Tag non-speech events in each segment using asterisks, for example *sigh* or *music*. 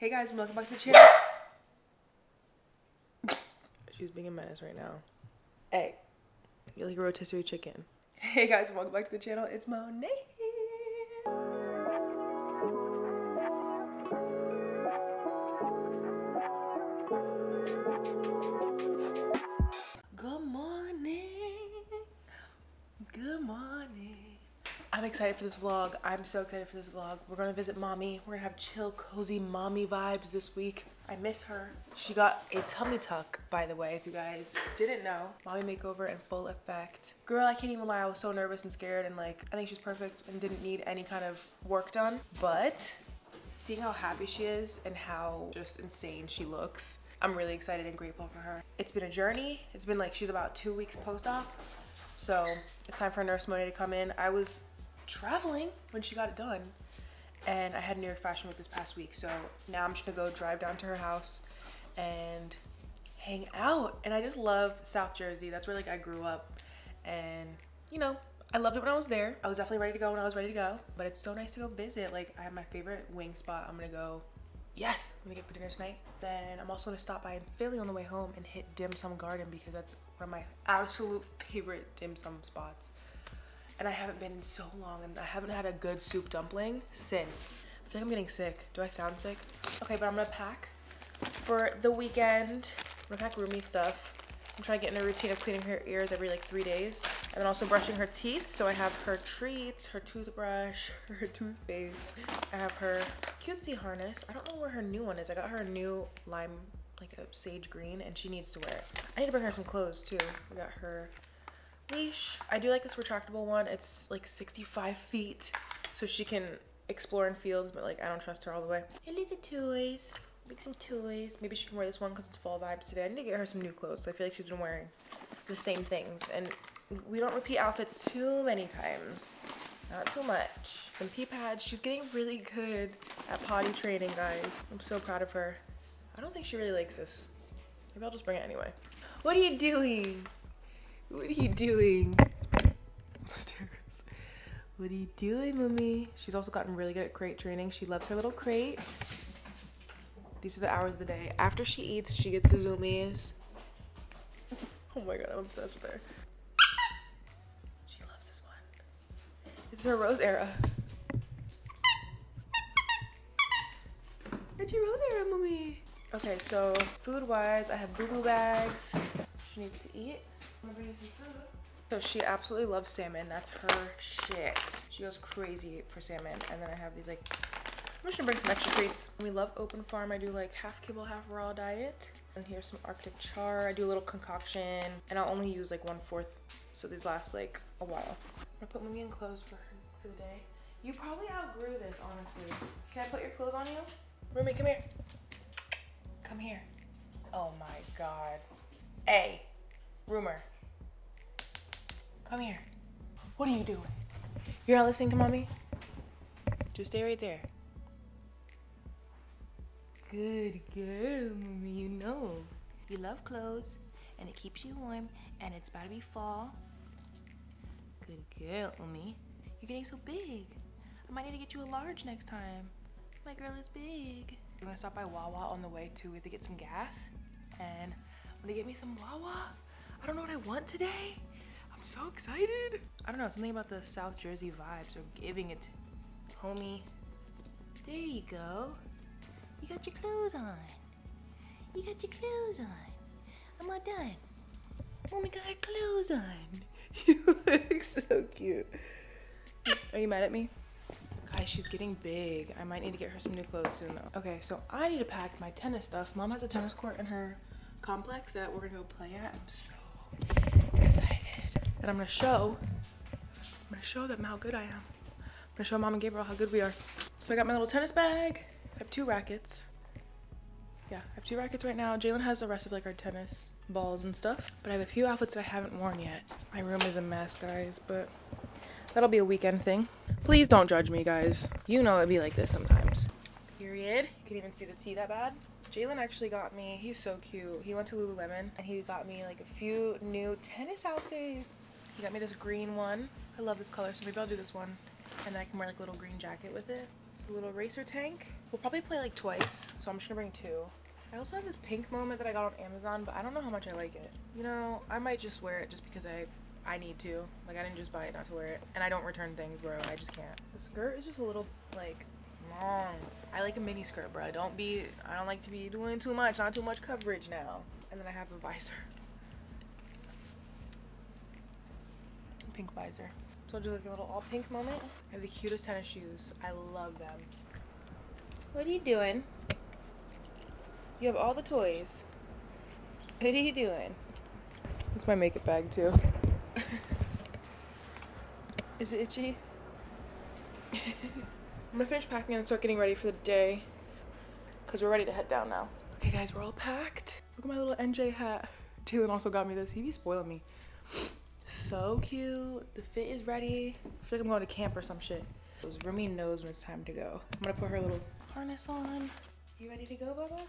Hey guys, welcome back to the channel. *laughs* She's being a menace right now. Hey, You're like a rotisserie chicken. Hey guys, welcome back to the channel. It's Monet. Excited for this vlog. I'm so excited for this vlog. We're gonna visit mommy. We're gonna have chill, cozy mommy vibes this week. I miss her. She got a tummy tuck, by the way, if you guys didn't know. Mommy makeover in full effect. Girl, I can't even lie. I was so nervous and scared and like, I think she's perfect and didn't need any kind of work done. But seeing how happy she is and how just insane she looks, I'm really excited and grateful for her. It's been a journey. It's been like, she's about two weeks post-op. So it's time for Nurse Monet to come in. I was traveling when she got it done and I had New York Fashion Week this past week. So now I'm just gonna go drive down to her house and hang out. And I just love South Jersey. That's where like I grew up. And you know, I loved it when I was there. I was definitely ready to go when I was ready to go. But it's so nice to go visit. Like I have my favorite wing spot. I'm gonna go. Yes, I'm gonna get for dinner tonight. Then I'm also gonna stop by in Philly on the way home and hit Dim Sum Garden because that's one of my absolute favorite dim sum spots and I haven't been in so long and I haven't had a good soup dumpling since. I feel like I'm getting sick. Do I sound sick? Okay, but I'm gonna pack for the weekend. I'm gonna pack roomy stuff. I'm trying to get in a routine of cleaning her ears every like three days. And then also brushing her teeth. So I have her treats, her toothbrush, *laughs* her toothpaste. I have her cutesy harness. I don't know where her new one is. I got her a new lime, like a sage green, and she needs to wear it. I need to bring her some clothes too. I got her leash. I do like this retractable one. It's like 65 feet, so she can explore in fields, but like I don't trust her all the way. Need the toys. Make some toys. Maybe she can wear this one because it's fall vibes today. I need to get her some new clothes. So I feel like she's been wearing the same things. And we don't repeat outfits too many times. Not too much. Some pee pads. She's getting really good at potty training, guys. I'm so proud of her. I don't think she really likes this. Maybe I'll just bring it anyway. What are you doing? What are you doing? Stairs. What are you doing, mommy? She's also gotten really good at crate training. She loves her little crate. These are the hours of the day. After she eats, she gets the zoomies. *laughs* Oh my god, I'm obsessed with her. She loves this one. This is her rose era. Your rose era, mommy? Okay, so food-wise, I have boo-boo bags. She needs to eat. So she absolutely loves salmon. That's her shit. She goes crazy for salmon. And then I have these like, I'm just gonna bring some extra treats. We love Open Farm. I do like half kibble, half raw diet. And here's some Arctic char. I do a little concoction and I'll only use like one fourth. So these last like a while. I'm gonna put Mimi in clothes for, her, for the day. You probably outgrew this, honestly. Can I put your clothes on you? Roommate, come here. Come here. Oh my God. A, rumor. Come here. What are you doing? You're not listening to mommy? Just stay right there. Good girl, mommy, you know. You love clothes, and it keeps you warm, and it's about to be fall. Good girl, mommy. You're getting so big. I might need to get you a large next time. My girl is big. I'm gonna stop by Wawa on the way have to get some gas, and I'm gonna get me some Wawa. I don't know what I want today. I'm so excited. I don't know, something about the South Jersey vibes are giving it to homie. There you go. You got your clothes on. You got your clothes on. I'm all done. Mommy got her clothes on. *laughs* You look so cute. Are you mad at me? Guys, she's getting big. I might need to get her some new clothes soon though. Okay, so I need to pack my tennis stuff. Mom has a tennis court in her complex that we're gonna go play at. I'm so. And I'm gonna show, I'm gonna show them how good I am. I'm gonna show mom and Gabriel how good we are. So I got my little tennis bag. I have two rackets. Yeah, I have two rackets right now. Jalen has the rest of like our tennis balls and stuff. But I have a few outfits that I haven't worn yet. My room is a mess, guys, but that'll be a weekend thing. Please don't judge me, guys. You know it'd be like this sometimes. Period. You can even see the tea that bad. Jalen actually got me, he's so cute. He went to Lululemon and he got me like a few new tennis outfits. He got me this green one. I love this color, so maybe I'll do this one. And then I can wear like a little green jacket with it. It's a little racer tank. We'll probably play like twice, so I'm just gonna bring two. I also have this pink moment that I got on Amazon, but I don't know how much I like it. You know, I might just wear it just because I I need to. Like I didn't just buy it not to wear it. And I don't return things, bro. I just can't. The skirt is just a little like long. I like a mini skirt, bro. I don't be I don't like to be doing too much, not too much coverage now. And then I have a visor. *laughs* Pink visor. So I'll do like a little all pink moment. I have the cutest tennis shoes. I love them. What are you doing? You have all the toys. What are you doing? It's my makeup bag too. *laughs* Is it itchy? *laughs* I'm gonna finish packing and start getting ready for the day. Cause we're ready to head down now. Okay guys, we're all packed. Look at my little NJ hat. Jalen also got me this. He be spoiling me. So cute. The fit is ready. I feel like I'm going to camp or some shit. Rumi knows when it's time to go. I'm gonna put her little harness on. You ready to go, Baba?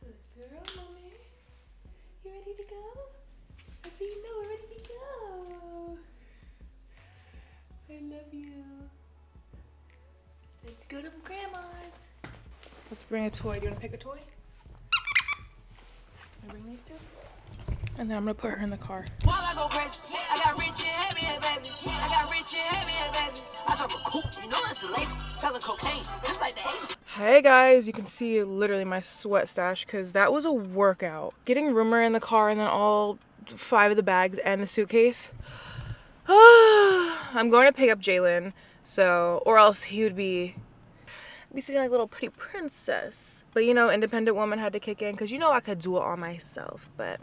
Good girl, mommy. You ready to go? I see you know we're ready to go. I love you. Let's go to grandma's. Let's bring a toy. Do you want to pick a toy? I bring these two? And then I'm gonna put her in the car. While I go crazy, I got rich and heavy, baby. I got rich and heavy, baby. I drop a coupe, you know that's the latest. Selling cocaine, just like the 80s. Hey guys, you can see literally my sweat stash because that was a workout. Getting Rumor in the car and then all five of the bags and the suitcase. *sighs* I'm going to pick up Jalen, so, or else he would be be sitting like a little pretty princess. But you know, independent woman had to kick in because you know I could do it all myself, but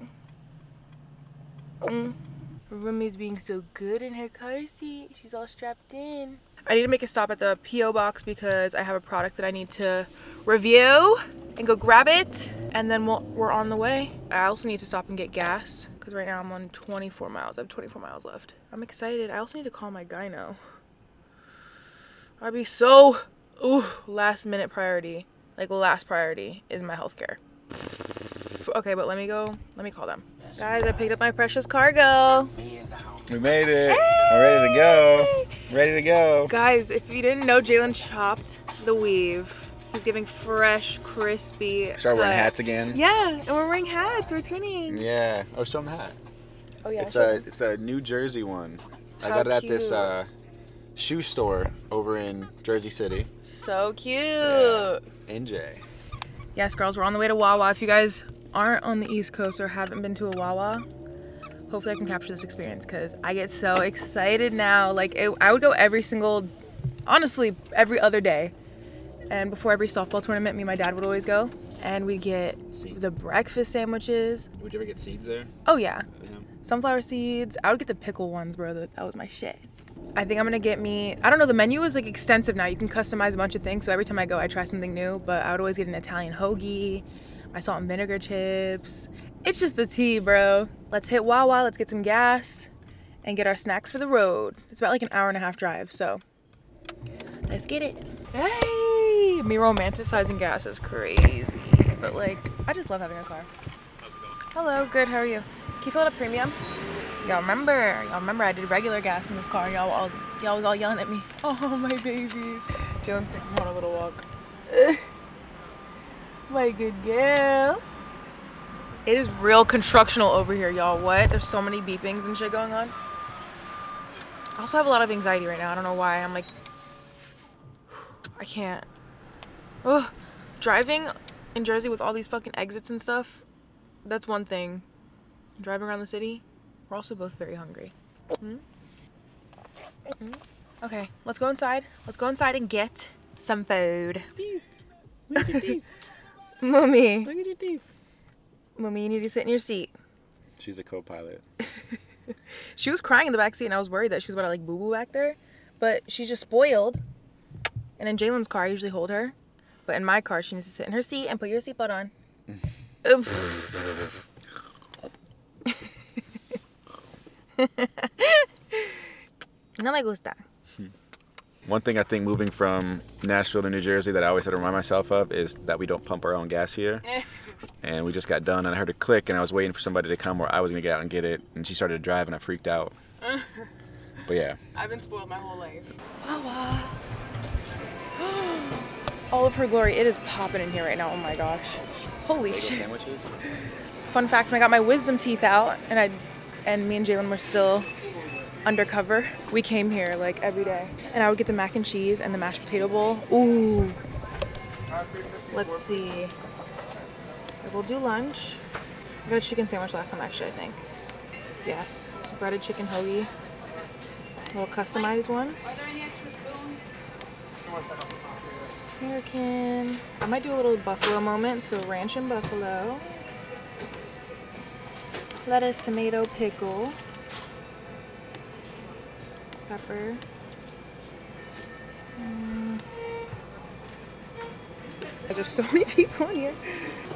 Mm. Rumi's being so good in her car seat. She's all strapped in. I need to make a stop at the P.O. box because I have a product that I need to review and go grab it. And then we'll, we're on the way. I also need to stop and get gas because right now I'm on 24 miles. I have 24 miles left. I'm excited. I also need to call my gyno. I'd be so, ooh, last minute priority. Like last priority is my healthcare. Okay, but let me go, let me call them. Guys, I picked up my precious cargo. We made it. Hey! I'm ready to go. Ready to go. Guys, if you didn't know, Jalen chopped the weave. He's giving fresh, crispy. Start wearing hats again. Yeah, and we're wearing hats. We're tuning. Yeah. Oh, show them the hat. Oh yeah. It's a it's a New Jersey one. How I got it at cute. this uh, shoe store over in Jersey City. So cute. Yeah. NJ. Yes, girls, we're on the way to Wawa. If you guys aren't on the East Coast or haven't been to a Wawa, hopefully I can capture this experience because I get so excited now. Like, it, I would go every single, honestly, every other day. And before every softball tournament, me and my dad would always go. And we get seeds. the breakfast sandwiches. Would you ever get seeds there? Oh, yeah. Sunflower seeds. I would get the pickle ones, bro. That was my shit. I think I'm gonna get me, I don't know, the menu is like extensive now. You can customize a bunch of things. So every time I go, I try something new. But I would always get an Italian hoagie my salt and vinegar chips. It's just the tea, bro. Let's hit Wawa, let's get some gas and get our snacks for the road. It's about like an hour and a half drive, so let's get it. Hey! Me romanticizing gas is crazy, but like, I just love having a car. Hello, good, how are you? Can you fill it up premium? Y'all remember, y'all remember I did regular gas in this car y'all y'all was all yelling at me. *laughs* Oh, my babies. Jalen's taking on a little walk. *laughs* My good girl. It is real constructional over here, y'all. What? There's so many beepings and shit going on. I also have a lot of anxiety right now. I don't know why. I'm like, I can't. Ugh. Driving in Jersey with all these fucking exits and stuff, that's one thing. Driving around the city, we're also both very hungry. Hmm? Hmm? Okay, let's go inside. Let's go inside and get some food. *laughs* *laughs* Mommy. Look at your teeth. Mommy, you need to sit in your seat. She's a co-pilot. *laughs* she was crying in the back seat, and I was worried that she was about to like boo boo back there. But she's just spoiled. And in Jalen's car, I usually hold her. But in my car, she needs to sit in her seat and put your seatbelt on. *laughs* no me gusta. One thing I think moving from Nashville to New Jersey that I always had to remind myself of is that we don't pump our own gas here. Eh. and we just got done and I heard a click and I was waiting for somebody to come where I was gonna get out and get it and she started to drive and I freaked out. *laughs* But yeah, I've been spoiled my whole life. *gasps* All of her glory. It is popping in here right now. Oh my gosh. Holy shit. sandwiches. Fun fact: when I got my wisdom teeth out, and I, and me and Jalen were still undercover. We came here like every day, and I would get the mac and cheese and the mashed potato bowl. Ooh. Let's see. We'll do lunch. I got a chicken sandwich last time, actually. I think. Yes, breaded chicken hoagie. A little customized one. American. I might do a little buffalo moment, so ranch and buffalo. Lettuce, tomato, pickle. Pepper. Mm. There's so many people in here.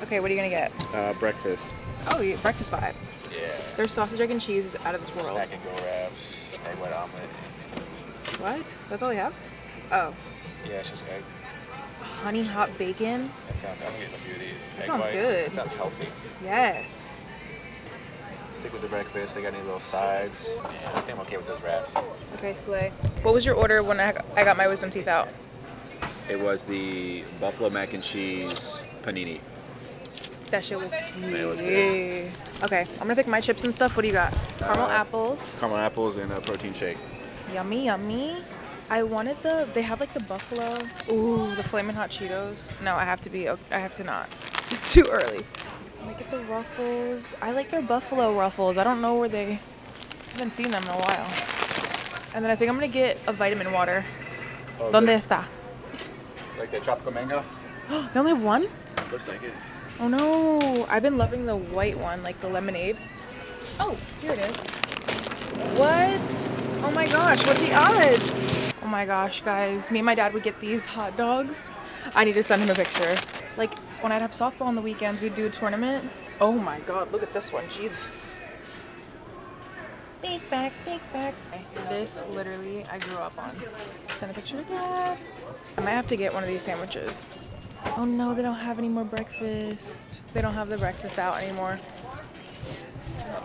Okay, what are you gonna get? Uh, breakfast. Oh, you breakfast vibe. Yeah. Their sausage, egg, and cheese is out of this world. Snack and go wraps, egg white omelet. What? That's all you have? Oh, Yeah, it's just egg. honey hot bacon. That sounds. I'm getting a few of these. That sounds good. That sounds healthy. Yes. Stick with the breakfast. They got any little sides? Yeah, I think I'm okay with those wraps. Okay, Slay. What was your order when I I got my wisdom teeth out? It was the buffalo mac and cheese panini. That shit was It was tea. Okay, I'm gonna pick my chips and stuff. What do you got? Caramel Uh, apples. Caramel apples and a protein shake. Yummy, yummy. I wanted the. They have like the buffalo. Ooh, the flaming hot Cheetos. No, I have to be. I have to not. *laughs* It's too early. Me get the ruffles. I like their buffalo ruffles. I don't know where they. I haven't seen them in a while. And then I think I'm gonna get a vitamin water. Oh, ¿Dónde good. está? Like the tropical mango? *gasps* They only have one? Looks like it. Oh no, I've been loving the white one, like the lemonade. Oh, here it is. What? Oh my gosh, what the odds? Oh my gosh, guys. Me and my dad would get these hot dogs. I need to send him a picture. Like, when I'd have softball on the weekends, we'd do a tournament. Oh my god, look at this one. Jesus. Big back, big back. This literally I grew up on. Send a picture to dad. I might have to get one of these sandwiches. Oh no, they don't have any more breakfast. They don't have the breakfast out anymore.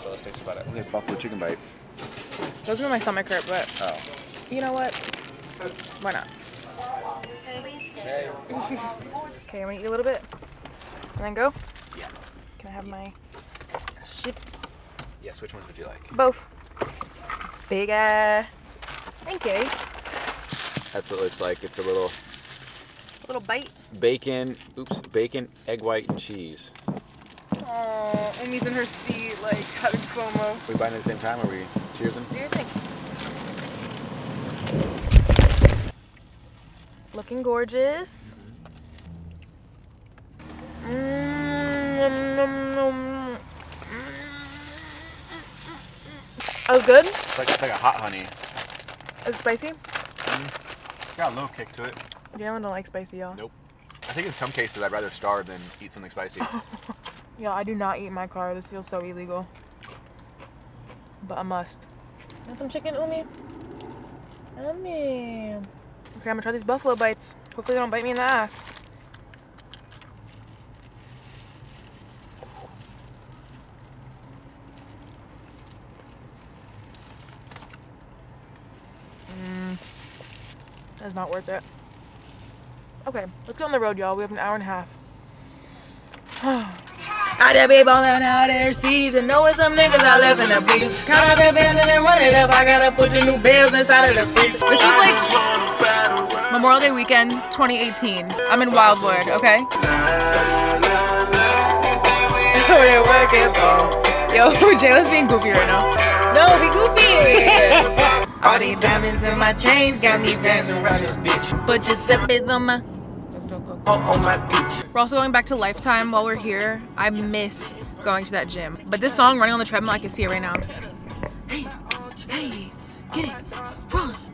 So let's take about it. Okay, buffalo chicken bites. Those are my stomach hurt, but Oh. you know what? Why not? Okay, I'm gonna eat a little bit and then go. Yeah. Can I have my chips? Yes, which ones would you like? Both. Big uh Thank you. That's what it looks like. It's a little little bite. bacon, oops, bacon, egg white, and cheese. Oh, Amy's in her seat, like having FOMO. we buying at the same time? Are we cheersing? Do. Looking gorgeous. Mm, nom, nom, nom. Oh, good? It's like it's like a hot honey. Is it spicy? It's got a little kick to it. Jalen don't like spicy, y'all. Nope. I think in some cases I'd rather starve than eat something spicy. *laughs* Yeah, I do not eat in my car. This feels so illegal. But I must. Want some chicken, Umi? Umi. Okay, I'm gonna try these buffalo bites. Hopefully they don't bite me in the ass. Mm, that's not worth it. Okay, let's go on the road, y'all. We have an hour and a half. *sighs* I just be ballin' out there season. Knowing some niggas I left in the beat. Count out the bands and then run it up. I gotta put the new bells inside of the freezer. This is like Memorial Day weekend 2018. I'm in Wildwood, okay? *laughs* We're working. Yo, *laughs* Jayla's being goofy right now. No, be goofy! *laughs* All these diamonds in my chains got me dancing around this bitch. Put your zippers on my, on, on my beach. We're also going back to Lifetime while we're here. I miss going to that gym. But this song, Running on the Treadmill, I can see it right now. Hey, hey, get it.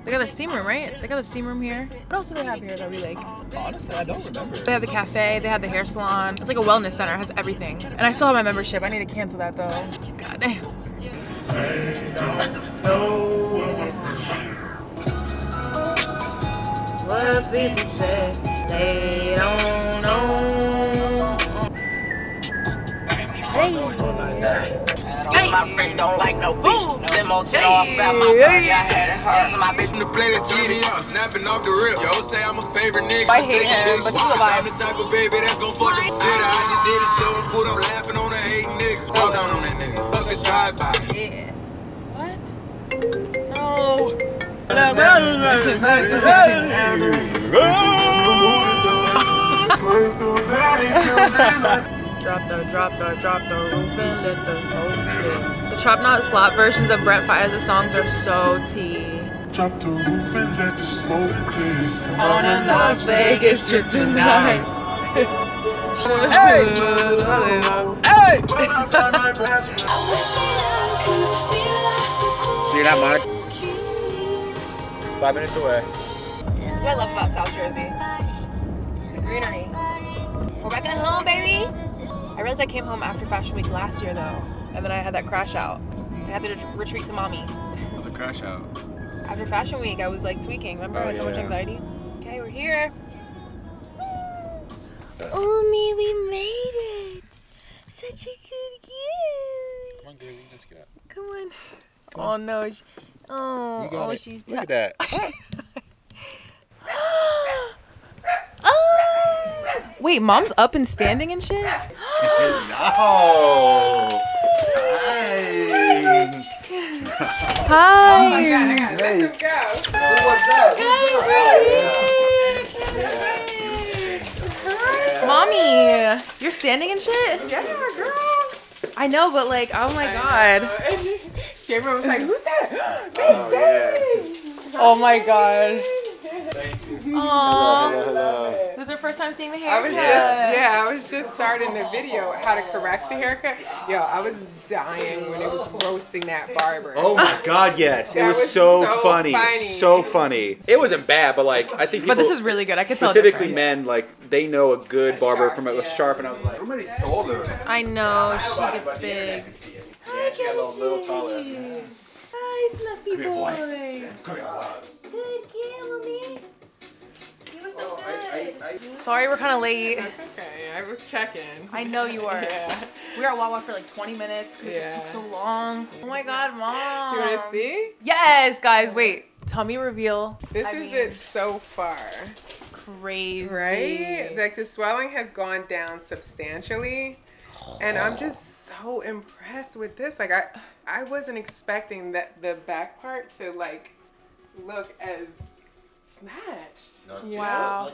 They got the steam room, right? They got the steam room here. What else do they have here that we like? Honestly, I don't remember. They have the cafe, they have the hair salon. It's like a wellness center, it has everything. And I still have my membership. I need to cancel that though. God damn. What people say, they don't know. Hey, Hey. My friends don't like no bitch. Limo to off at my party, I had it hard. So my bitch from the playlist, Turn me out, snapping off the rip. Yo, say I'm a favorite nigga. I hate him, but he's a vibe. I'm the type of baby that's gon' fuck them shit. I just did a show and put up laughing on a hating nigga. Walk down on that nigga. Fuck the drive-by. Yeah. What? No. *laughs* Drop the, drop the, drop the roof and let the smoke in. The Trap Not Slap versions of Brent Faiyaz's songs are so tea. Drop the roof and let the smoke clear. On a Las Vegas trip tonight. Hey! Hey! So you're not Monica? Five minutes away. That's what I love about South Jersey. The greenery. We're back at home, baby. I realized I came home after Fashion Week last year though, and then I had that crash out. I had to retreat to mommy. What's a crash out? After Fashion Week, I was like tweaking. Remember, oh, I Oh, had so much anxiety. Okay, we're here. *gasps* Oh, me, we made it. Such a good gift. Come on, Gary, let's get up. Come on. Oh no. She, oh, You got oh, it. she's Look at that. *laughs* Oh. *gasps* oh! Wait, mom's up and standing and shit? *laughs* *gasps* *laughs* Oh! Hi. Mommy, you're standing and shit? Yeah, girl. I know, but like, oh my god. *laughs* Gabriel was like, "Who's that?" *gasps* Oh, yeah. *gasps* Oh my god. Hello, Aww. hello. This is her first time seeing the I haircut. was just yeah, I was just starting the video how to correct the haircut. Yo, I was dying when it was roasting that barber. Oh my god, yes. It was, was so, so funny. funny. So funny. It wasn't bad, but like I think people But this is really good. I could tell. specifically men like they know a good barber sharp, from a yeah. sharp and I was like, somebody stole her. I know she gets big. Hi, she a little, little taller. Hi, fluffy Come here, boy. boy. Come here. Good girl, mommy. You were so good. Sorry, we're kind of late. That's okay. I was checking. I know you are. *laughs* Yeah. We were at Wawa for like 20 minutes because it just took so long. Oh my god, mom. You want to see? Yes, guys. Wait. Tummy reveal. This I is mean, it so far, Crazy. right? Like the swelling has gone down substantially, and I'm just so impressed with this. Like I, I wasn't expecting that the back part to like look as snatched. Wow.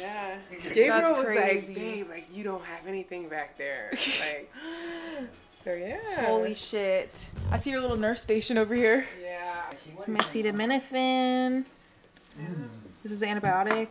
Yeah. *laughs* Gabriel was crazy. like, babe, like you don't have anything back there. *laughs* like, so yeah. Holy shit. I see your little nurse station over here. Yeah. Some acetaminophen. This is antibiotic.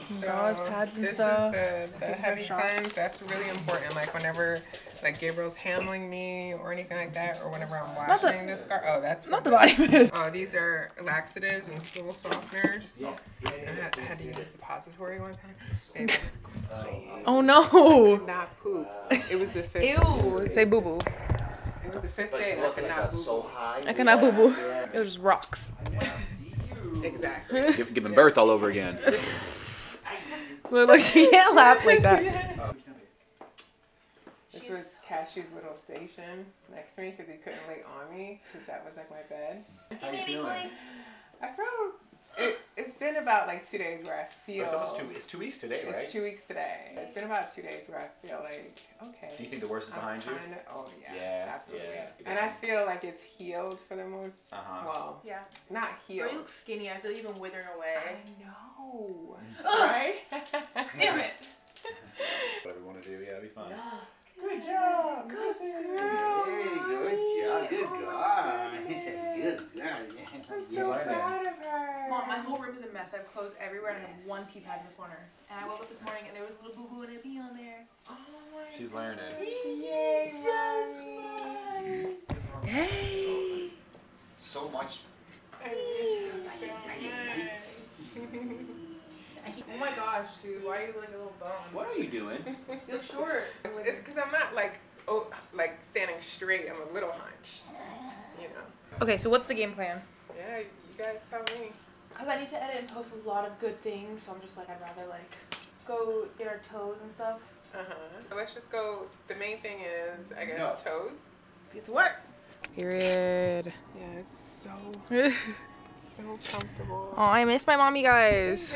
Some gauze pads and this stuff. is the, the are heavy shots. cleanse. That's really important. Like whenever like Gabriel's handling me or anything like that, or whenever I'm Not the- washing this scar. Oh, that's Not the body mist. Oh, these are laxatives and stool softeners. I had, I had to use a suppository one time. Babe, it was great. *laughs* Oh no. Not poop. It was the fifth. Ew. Say boo boo. It was the fifth day, and I could not poop. I cannot boo boo. It was rocks. Exactly. Give, giving birth all over again. *laughs* Look, look, she can't laugh like that. *laughs* Oh, this was Cashew's little station next to me because he couldn't lay on me because that was like my bed. How you feeling? I feel it, it's been about like two days where I feel It's almost two It's two weeks today, right? It's two weeks today. It's been about two days where I feel like okay. Do you think the worst is I'm behind you? kinda- oh yeah, Yeah, absolutely. yeah. And I feel like it's healed for the most. Uh-huh. Well, Yeah. not healed. skinny. I feel you've been withering away. I know, *laughs* right? *laughs* Damn it. *laughs* Whatever we want to do, yeah, it'll be fun. Good job. Good job, good oh, girl. *laughs* Good job. I'm so proud of her. Mom, my whole room is a mess. I have clothes everywhere and I have one pee pad in the corner. And I woke up this morning and there was a little boo boo and a pee on there. Oh my She's learning. Yay, so smart. Hey. So much. Oh my gosh, dude. Why are you like a little bone? What are you doing? You look short. It's because I'm not like oh like standing straight. I'm a little hunched. You know. Okay, so what's the game plan? Yeah, you guys tell me. Because I need to edit and post a lot of good things, so I'm just like, I'd rather like go get our toes and stuff. Uh huh. Let's just go. The main thing is, I guess, toes. Let's get to work. Period. Yeah, it's so *laughs* so comfortable. Oh, I miss my mommy, guys.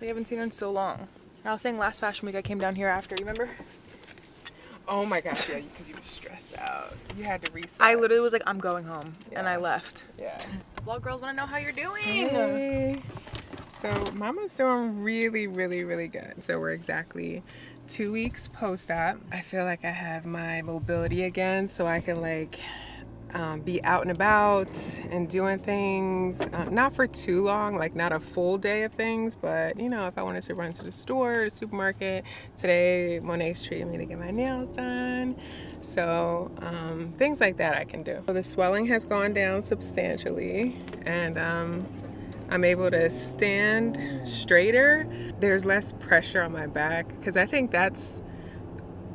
We haven't seen her in so long. I was saying last fashion week I came down here after. You remember? Oh my gosh, yeah, because you were stressed out. You had to reset. I literally was like, I'm going home, and I left. yeah. *laughs* Vlog girls want to know how you're doing. Hey. So Mama's doing really, really, really good. So we're exactly two weeks post-op. I feel like I have my mobility again, so I can like um, be out and about and doing things. Uh, not for too long, like not a full day of things, but you know, if I wanted to run to the store, the supermarket. Today, Monet's treating me to get my nails done. So um, things like that I can do. So the swelling has gone down substantially, and um, I'm able to stand straighter. There's less pressure on my back because I think that's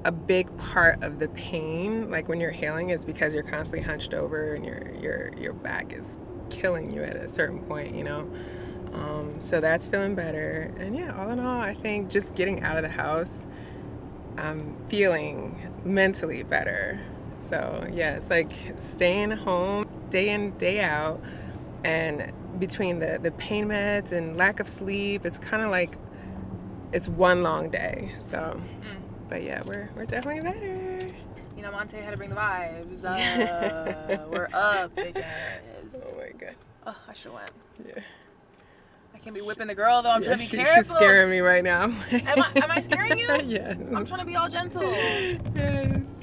a big part of the pain. Like when you're healing, is because you're constantly hunched over and your your your back is killing you at a certain point. You know. Um, so that's feeling better. And yeah, all in all, I think just getting out of the house, I'm feeling mentally better. So yeah, it's like staying home day in, day out. And between the, the pain meds and lack of sleep, it's kind of like it's one long day. So, but yeah, we're, we're definitely better. You know, Monte had to bring the vibes. *laughs* Uh, we're up, bitches. Oh my God. Oh, I should have went. Yeah. I can't be whipping the girl though. I'm Yeah, trying to be she- careful. she's scaring me right now. Am I, am I scaring you? *laughs* yeah. I'm trying to be all gentle. Yes.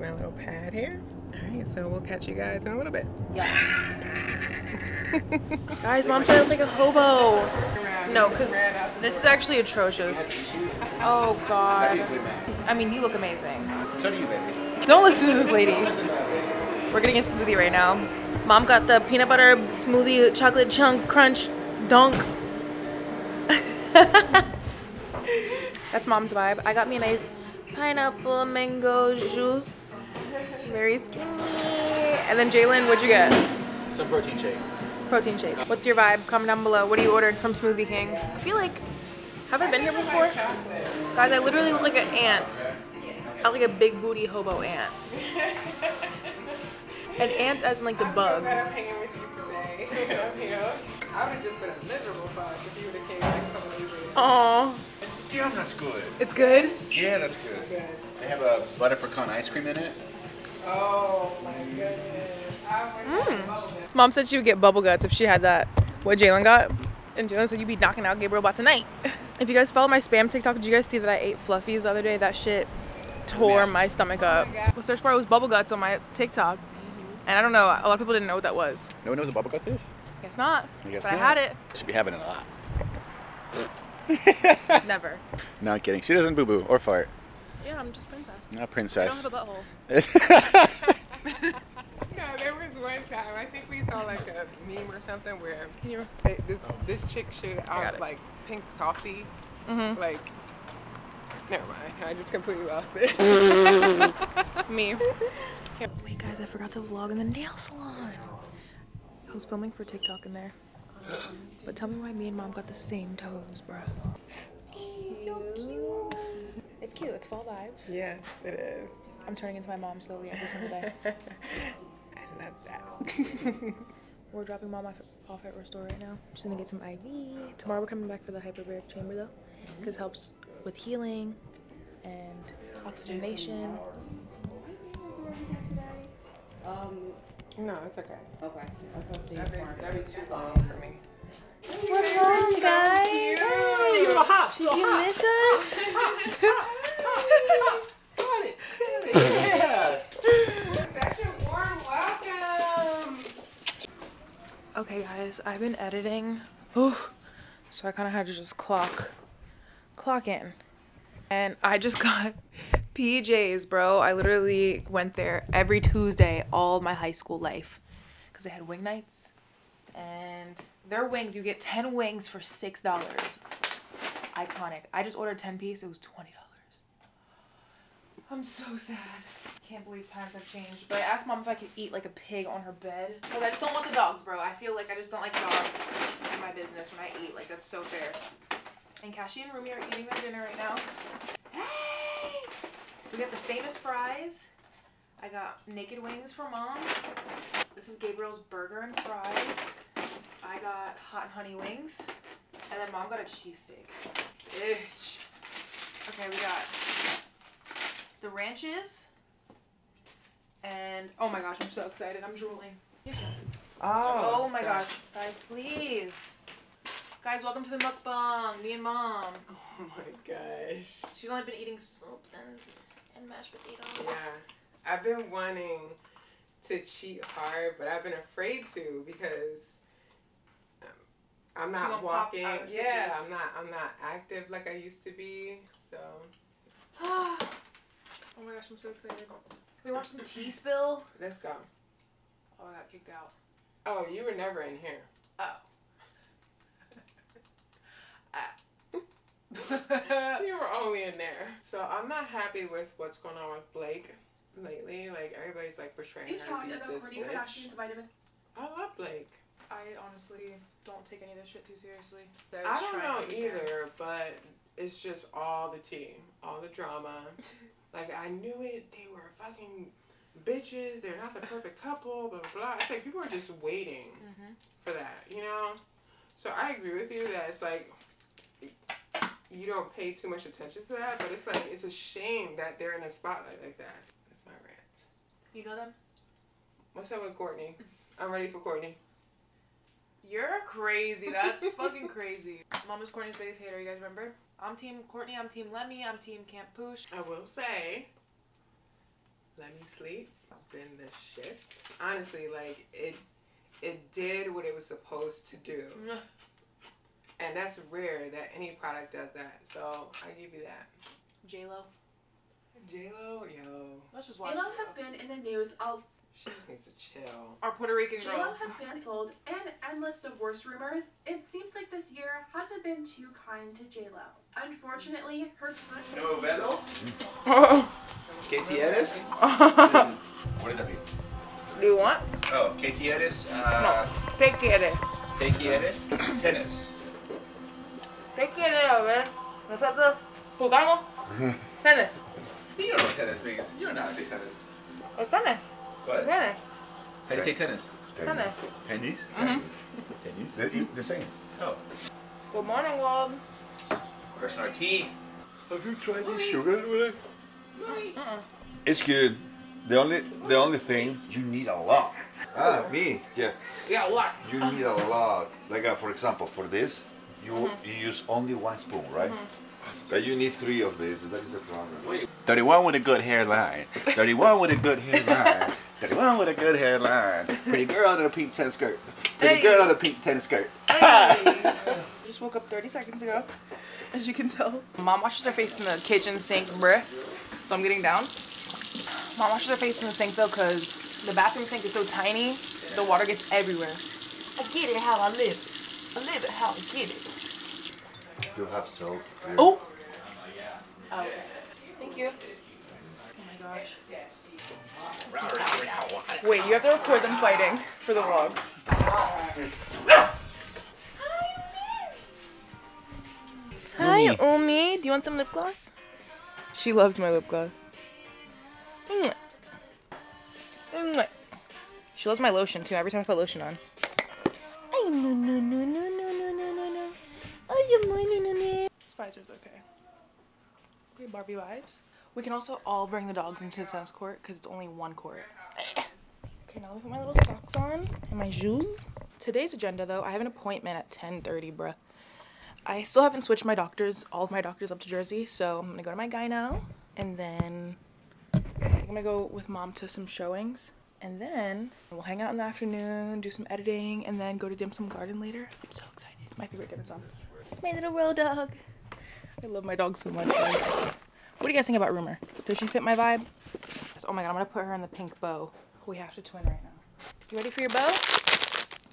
My little pad here. All right, so we'll catch you guys in a little bit. Yeah. *laughs* guys, mom said I look like a hobo. No, because this is actually atrocious. Oh God. I mean, you look amazing. So do you, baby. Don't listen to this lady. We're getting a smoothie right now. Mom got the peanut butter smoothie, chocolate chunk crunch, dunk. *laughs* That's mom's vibe. I got me a nice pineapple mango juice. Very skinny. And then Jalen, what'd you get? Some protein shake. Protein shake. What's your vibe? Comment down below. What do you ordered from Smoothie King? I feel like, have I been here before? Guys, I literally look like an ant. I look like a big booty hobo ant. An ant as in like the bug. I'm hanging with you today. *laughs* I'm here. I would have just been a miserable fuck if you would have came back a couple days later. Aw, Yeah, that's good. it's good. Yeah, that's good. They have a butter pecan ice cream in it. Oh my goodness. I would Mm. Mom said she would get bubble guts if she had that. What Jalen got? And Jalen said you'd be knocking out Gabriel Bot tonight. *laughs* If you guys follow my spam TikTok, did you guys see that I ate fluffies the other day? That shit tore my stomach up. The search bar was bubble guts on my TikTok. And I don't know, a lot of people didn't know what that was. No one knows what bubble guts is? Guess not. I guess but I had it. Should be having it a lot. *laughs* Never. No, I'm kidding. She doesn't boo boo or fart. Yeah, I'm just princess. Not princess. I don't have a butthole. *laughs* No, there was one time I think we saw like a meme or something where Can you? they, this this chick should got out like pink softy, Mhm. like. Never mind. I just completely lost it. *laughs* Me. Wait, guys, I forgot to vlog in the nail salon. I was filming for TikTok in there. But tell me why me and mom got the same toes, bro. So cute. It's cute. It's fall vibes. yes, it is. I'm turning into my mom slowly every single day. *laughs* I love that. *laughs* We're dropping mom off off at Restore right now. She's gonna get some IV. Tomorrow we're coming back for the hyperbaric chamber though, because it helps with healing and oxygenation. Um, no, it's okay. okay. I was gonna say That'd be, that'd be too long for me. We're home, guys. Hey, little hops, Did you miss us? Such *laughs* *laughs* a warm welcome. Okay, guys, I've been editing. Ooh, so I kind of had to just clock, clock in, and I just *laughs* got PJs, bro. I literally went there every Tuesday all my high school life, cause I had wing nights, and their wings you get ten wings for six dollars. Iconic. I just ordered ten piece. It was twenty dollars. I'm so sad. Can't believe times have changed. But I asked mom if I could eat like a pig on her bed. Because I just don't want the dogs, bro. I feel like I just don't like dogs in my business when I eat. Like, that's so fair. And Kashi and Rumi are eating their dinner right now. Hey! We got the famous fries. I got naked wings for mom. This is Gabriel's burger and fries. I got hot and honey wings. And then mom got a cheesesteak. Bitch. Okay, we got the ranches. And oh my gosh, I'm so excited. I'm drooling. Oh, oh my so- gosh, guys, please. Guys, welcome to the mukbang. Me and mom. Oh my gosh. She's only been eating soups and, and mashed potatoes. Yeah. I've been wanting to cheat hard, but I've been afraid to because um, I'm not walking. Yeah. I'm not. I'm not active like I used to be. So *sighs* *sighs* oh my gosh, I'm so excited. Can we watch some tea spill? let's go. Oh, I got kicked out. Oh, you were never in here. Oh. *laughs* Ah. *laughs* you were only in there. So I'm not happy with what's going on with Blake lately. Like everybody's like portraying We've her talked to be about Kourtney. Kardashian's vitamin. I love Blake. I honestly don't take any of this shit too seriously. I don't know either, but it's just all the tea, all the drama. *laughs* like I knew it. They were fucking bitches. They're not the perfect couple. Blah blah. blah. It's like people are just waiting mm-hmm. for that, you know. So I agree with you that it's like you don't pay too much attention to that, but it's like it's a shame that they're in a spotlight like that. That's my rant. You know them? What's up with Kourtney? I'm ready for Kourtney. You're crazy. That's fucking crazy. Mama's Kourtney's biggest hater. You guys remember? I'm Team Kourtney. I'm Team Lemme. I'm Team Camp Poosh. I will say, Lemme sleep. It's been the shit. Honestly, like it, it did what it was supposed to do, *laughs* and that's rare that any product does that. So I give you that. J Lo. J Lo, yo, Let's just watch. J-Lo J-Lo. has been in the news. Of, she just needs to chill. Our Puerto Rican J-Lo has been told and endless divorce rumors. It seems like this year hasn't been too kind to J-Lo. Unfortunately, her current No velo? Oh. KT Edis? *laughs* What does that mean? Do you want? Oh, KT Edis, uh, Take it. Take Edis, tennis. Take it, man. Nosotros jugamos *laughs* tenis. You don't know what tennis means. You don't know how to say tennis. Es tenis. What? Tenis. How do you say tennis? Tennis. Tennis? Mhm. Tennis? The, the same. Oh, Good morning, world. brushing our teeth. Have you tried this sugar with. It's good. The only the only thing you need a lot. Ah, me. Yeah. Yeah, what? You need a lot. Like uh, for example, for this, you Mm-hmm. you use only one spoon, right? But you need three of these. That is the problem. Wait. 31 with a good hairline. 31 with a good hairline. 31 with a good hairline. Pretty girl in a pink tennis skirt. Pretty girl in a pink tennis skirt. *laughs* just woke up 30 seconds ago, as you can tell. Mom washes her face in the kitchen sink, bruh. So I'm getting down. Mom washes her face in the sink though, cause the bathroom sink is so tiny, the water gets everywhere. I get it how I live. I live it how I get it. You have soap. Oh. Oh. Thank you. Oh my gosh. Wait, you have to record them fighting for the vlog. Hi, Omi. Do you want some lip gloss? She loves my lip gloss. Mwah. Mwah. She loves my lotion too. Every time I put lotion on. Ay, no, no, no, no, no, no, no, no, no. Oh, you no, no, no, no. Spicer's okay. Okay, Barbie vibes. We can also all bring the dogs into the tennis court because it's only one court. *coughs* Okay, now let me put my little socks on and my shoes. Today's agenda though, I have an appointment at 10:30, bruh. I still haven't switched my doctors, all of my doctors up to Jersey, so I'm gonna go to my gyno and then I'm gonna go with mom to some showings. And then we'll hang out in the afternoon, do some editing, and then go to Dim Sum Garden later. I'm so excited. My favorite dim sum. My little royal dog. I love my dog so much. Guys. What do you guys think about Rumor? Does she fit my vibe? Oh my god, I'm gonna put her in the pink bow. We have to twin right now. You ready for your bow?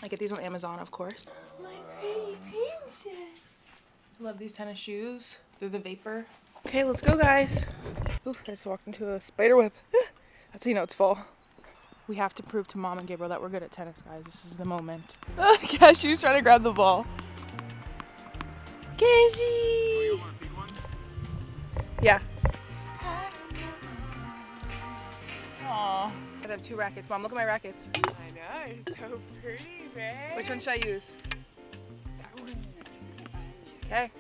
I get these on Amazon, of course. My pretty princess. Love these tennis shoes. They're the Vapor. Okay, let's go, guys. Ooh, I just walked into a spider web. *laughs* That's how you know it's fall. We have to prove to Mom and Gabriel that we're good at tennis, guys. This is the moment. *laughs* Oh, Cashew's trying to grab the ball. Cashy! Aw. to have two rackets. Mom, look at my rackets. I know, you're so pretty, babe. Which one should I use? Okay.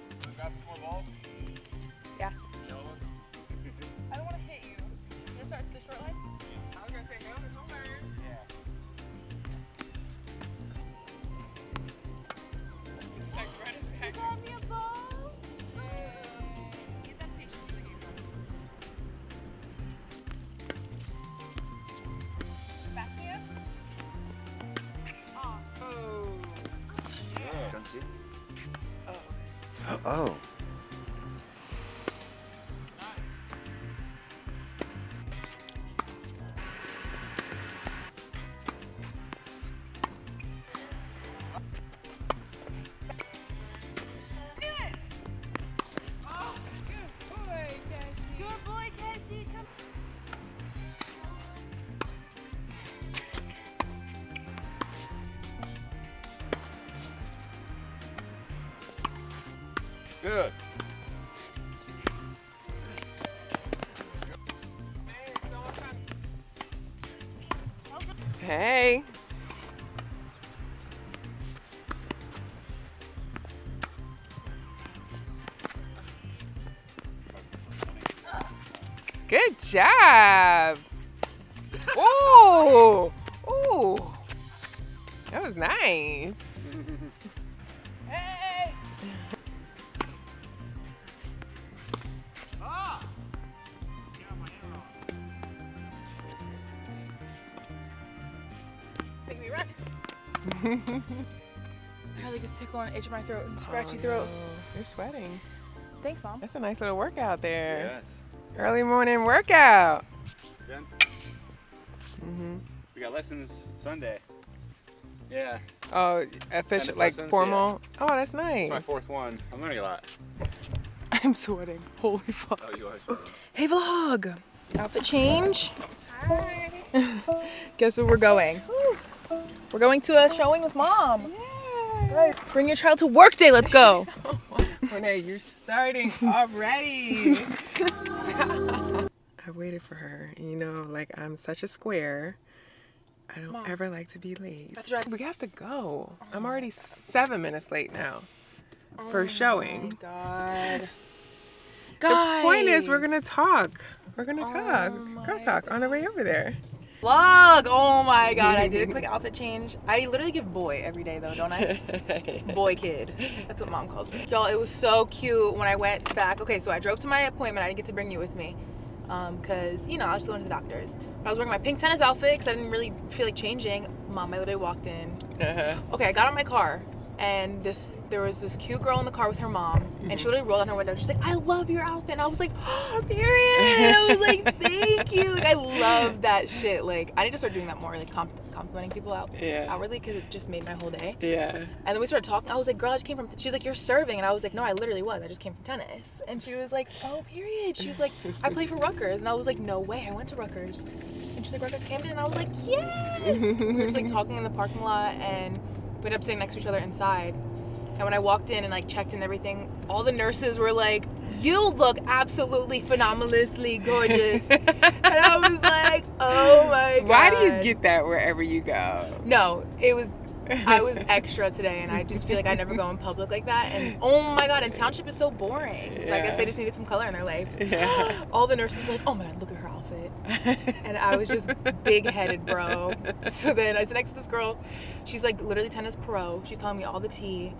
Good. Hey. Good job. Ooh. Ooh. That was nice. I really just tickle on the edge of my throat and scratchy throat. You're sweating. Thanks, mom. That's a nice little workout there. Yes. Early morning workout. Then hmm we got lessons Sunday. Yeah, Oh, official, like lessons, formal. Oh, that's nice. it's my fourth one. I'm learning a lot. I'm sweating. Holy fuck. Oh, you always sweating. Hey vlog. Outfit change. Hi. *laughs* Guess where we're going? We're going to a showing with mom. Right. Bring your child to work day. Let's go. *laughs* Renee, you're starting already. *laughs* I waited for her. You know, like I'm such a square. I don't Mom. ever like to be late. That's right. We have to go. I'm already seven minutes late now oh for showing. God. The point is, we're gonna talk. We're gonna Oh talk. Girl talk on the way over there. Vlog. Oh my god, I did a quick *laughs* outfit change. I literally give boy every day though, don't I? *laughs* boy kid. That's what mom calls me. Y'all, it was so cute when I went back. Okay, so I drove to my appointment. I didn't get to bring you with me. Um, cause you know, I was going to the doctor's. I was wearing my pink tennis outfit because I didn't really feel like changing. Mom, I literally walked in. Okay, I got out my car and this there was this cute girl in the car with her mom and she mm-hmm. literally rolled down her window. She's like, I love your outfit. And I was like, oh, *gasps* period. I was like, *laughs* thank you. Like, I love that shit. Like, I need to start doing that more, like comp- complimenting people out Yeah. outwardly because it just made my whole day. Yeah. And then we started talking. I was like, girl, I just came from. She's like, you're serving. And I was like, no, I literally was. I just came from tennis. And she was like, oh, period. She was like, I play for Rutgers. And I was like, no way. I went to Rutgers. And she's like, Rutgers Camden. And I was like, yeah. we were just like *laughs* talking in the parking lot and we ended up sitting next to each other inside. And when I walked in and like checked in everything, all the nurses were like, you look absolutely phenomenally gorgeous. *laughs* and I was like, oh my god. Why do you get that wherever you go? No, it was. I was *laughs* extra today, and I just feel like I never go in public like that. And oh my god, and township is so boring. So I guess they just needed some color in their life. Yeah. *gasps* All the nurses were like, "Oh my god, look at her outfit," and I was just big-headed, bro. *laughs* So then I sit next to this girl. She's like literally tennis pro. She's telling me all the tea.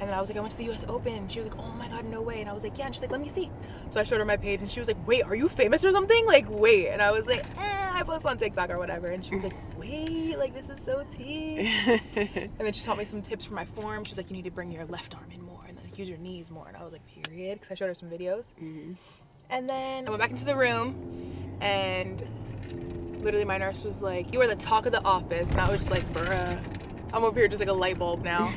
And then I was like, I went to the U.S. Open. And she was like, Oh my God, no way. And I was like, Yeah. And she's like, Let me see. So I showed her my page, and she was like, Wait, are you famous or something? Like, wait. And I was like, eh, I post on TikTok or whatever. And she was like, Wait, like this is so tea. *laughs* And then she taught me some tips for my form. She's like, you need to bring your left arm in more and then use your knees more. And I was like, period, because I showed her some videos. And then I went back into the room, and literally my nurse was like, you are the talk of the office. And I was just like, bruh. I'm over here just like a light bulb now. *laughs* *laughs*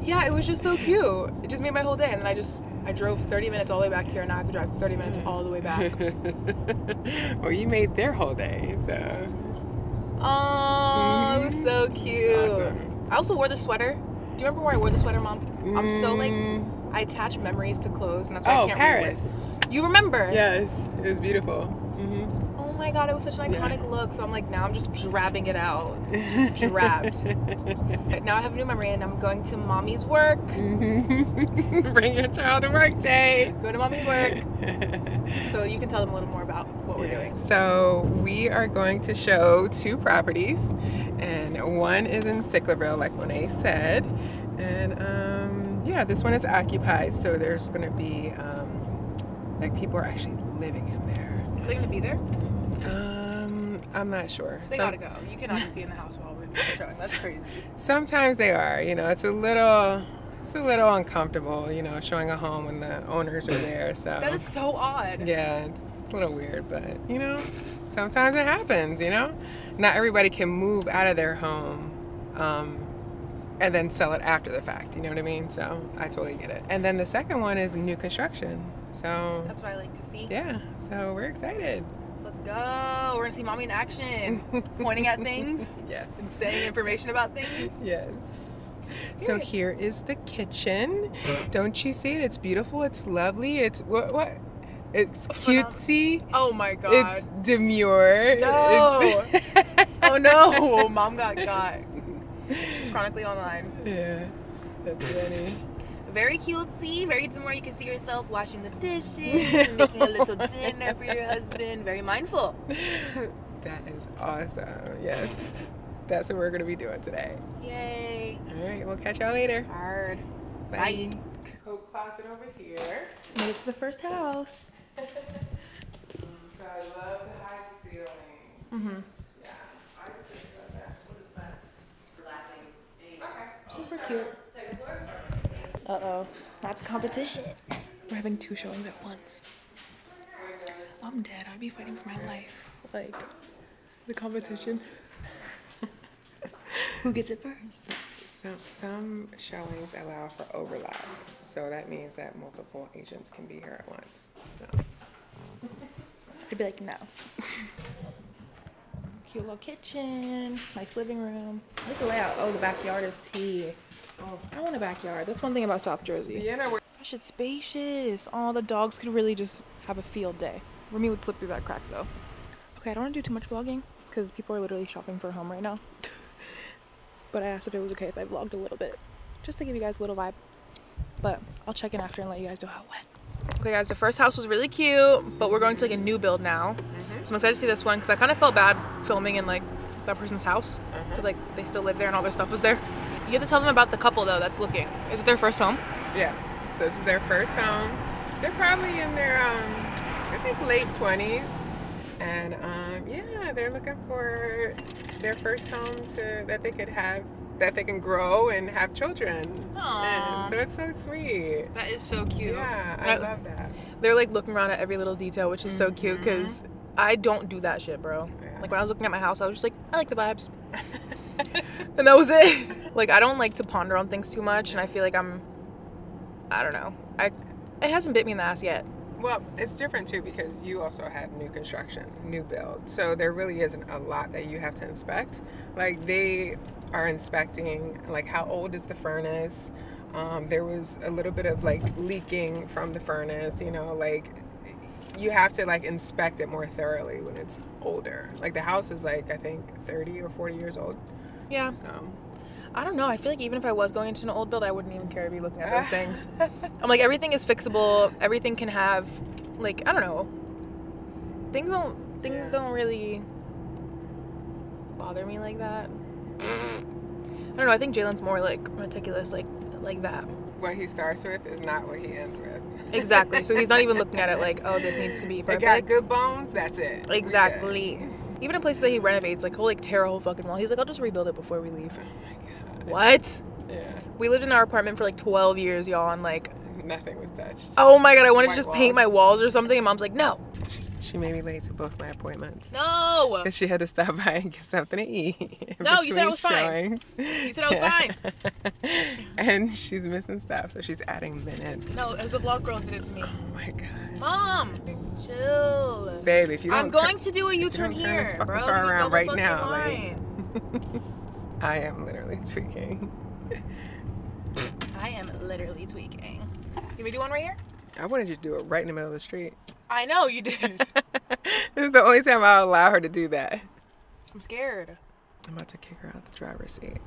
yeah, it was just so cute. It just made my whole day. And then I just, I drove 30 minutes all the way back here, and now I have to drive 30 minutes all the way back. *laughs* well, you made their whole day, so. Oh, it was so cute. Awesome. I also wore the sweater. Do you remember where I wore the sweater, Mom? I'm so like, Mm. I attach memories to clothes, and that's why I Oh, can't Paris. Remember. You remember? Yes, it was beautiful. My god, it was such an iconic look. So I'm like, now I'm just drabbing it out. *laughs* Drabbed. now I have a new memory and I'm going to mommy's work. *laughs* Bring your child to work day. Go to mommy's work. *laughs* so you can tell them a little more about what we're doing. So we are going to show two properties, and one is in Sicklerville, like Monet said, and um, yeah, this one is occupied. So there's going to be um, like people are actually living in there. Are they gonna be there? Um, I'm not sure. They Some- gotta go. You cannot just be in the house while we're showing. That's *laughs* crazy. Sometimes they are. You know, it's a little. It's a little uncomfortable, you know, showing a home when the owners are there. So That is so odd. Yeah, it's, it's a little weird, but you know, sometimes it happens, you know? Not everybody can move out of their home um, and then sell it after the fact, you know what I mean? So I totally get it. And then the second one is new construction. So That's what I like to see. yeah, so we're excited. Let's go. We're gonna see mommy in action, *laughs* pointing at things *laughs* Yes. and saying information about things. Yes. So here is the kitchen. Don't you see it? It's beautiful. It's lovely. It's what what? It's cutesy. Oh my god. It's demure. No. It's- *laughs* oh no. Mom got got. She's chronically online. yeah. That's funny. Very cute. cutesy, very demure. You can see yourself washing the dishes, *laughs* making a little dinner for your husband. Very mindful. *laughs* That is awesome. Yes. That's what we're going to be doing today. Yay. All right. We'll catch y'all later. Hard. Bye. Coat closet over here. Made it to the first house. *laughs* So I love the high ceilings. Mm-hmm. Yeah. I just love that. What is that? Super cute. Uh oh. Not the competition. We're having two showings at once. I'm dead. I'd be fighting for my life. Like, The competition. *laughs* who gets it first? Some, some showings allow for overlap. So that means that multiple agents can be here at once. So. I'd be like, no. Cute little kitchen, nice living room. Look at the layout. Oh, the backyard is tea. Oh, I want a backyard. That's one thing about South Jersey. You know, we're spacious. Oh, the dogs could really just have a field day. Remy would slip through that crack though. Okay, I don't want to do too much vlogging because people are literally shopping for a home right now. *laughs* but I asked if it was okay if I vlogged a little bit, just to give you guys a little vibe. But I'll check in after and let you guys know how it went. Okay, guys, the first house was really cute, but we're going to like a new build now. Mm-hmm. So I'm excited to see this one because I kind of felt bad filming in like that person's house mm-hmm. because like they still live there and all their stuff was there. You have to tell them about the couple though that's looking. Is it their first home? Yeah. So this is their first home. They're probably in their um I think late twenties. And um yeah, they're looking for their first home to that they could have that they can grow and have children. Aw. And so it's so sweet. That is so cute. Yeah, And I love that. They're like looking around at every little detail, which is so cute because I don't do that shit, bro. Yeah. Like when I was looking at my house, I was just like, I like the vibes. *laughs* *laughs* and that was it. like I don't like to ponder on things too much, and I feel like I'm, I don't know. I, it hasn't bit me in the ass yet. Well, it's different too because you also had new construction, new build. So there really isn't a lot that you have to inspect. Like they are inspecting like how old is the furnace. Um, there was a little bit of like leaking from the furnace. You know, like you have to like inspect it more thoroughly when it's older. Like the house is like I think 30 or 40 years old. Yeah. So I don't know. I feel like even if I was going into an old build, I wouldn't even care to be looking at those things. *laughs* I'm like everything is fixable. Everything can have, like I don't know. Things don't things Yeah. don't really bother me like that. I don't know. I think Jalen's more like meticulous, like like that. what he starts with is not what he ends with. Exactly. So he's not even looking at it *laughs* like, oh, this needs to be It perfect. got good bones. That's it. Exactly. Even in places that he renovates, like he'll like tear a whole fucking wall. He's like, I'll just rebuild it before we leave. Oh my god. What? Yeah. We lived in our apartment for like 12 years, y'all, and like, Nothing was touched. oh my god, I wanted to just paint my walls or something. And mom's like, no, She, made me late to both my appointments. no. Because she had to stop by and get something to eat. *laughs* No, you said between was fine. You said I was fine. *laughs* and she's missing stuff, so she's adding minutes. No, it was the vlog girls did it to me. Oh my gosh. Mom, chill. Babe, if you don't I'm going to do a U-turn turn this here, fucking bro. car around right now, line. *laughs* I am literally tweaking. I am literally tweaking. You me do one right here? I wanted you to do it right in the middle of the street. I know you did. *laughs* This is the only time I'll allow her to do that. I'm scared. I'm about to kick her out the driver's seat.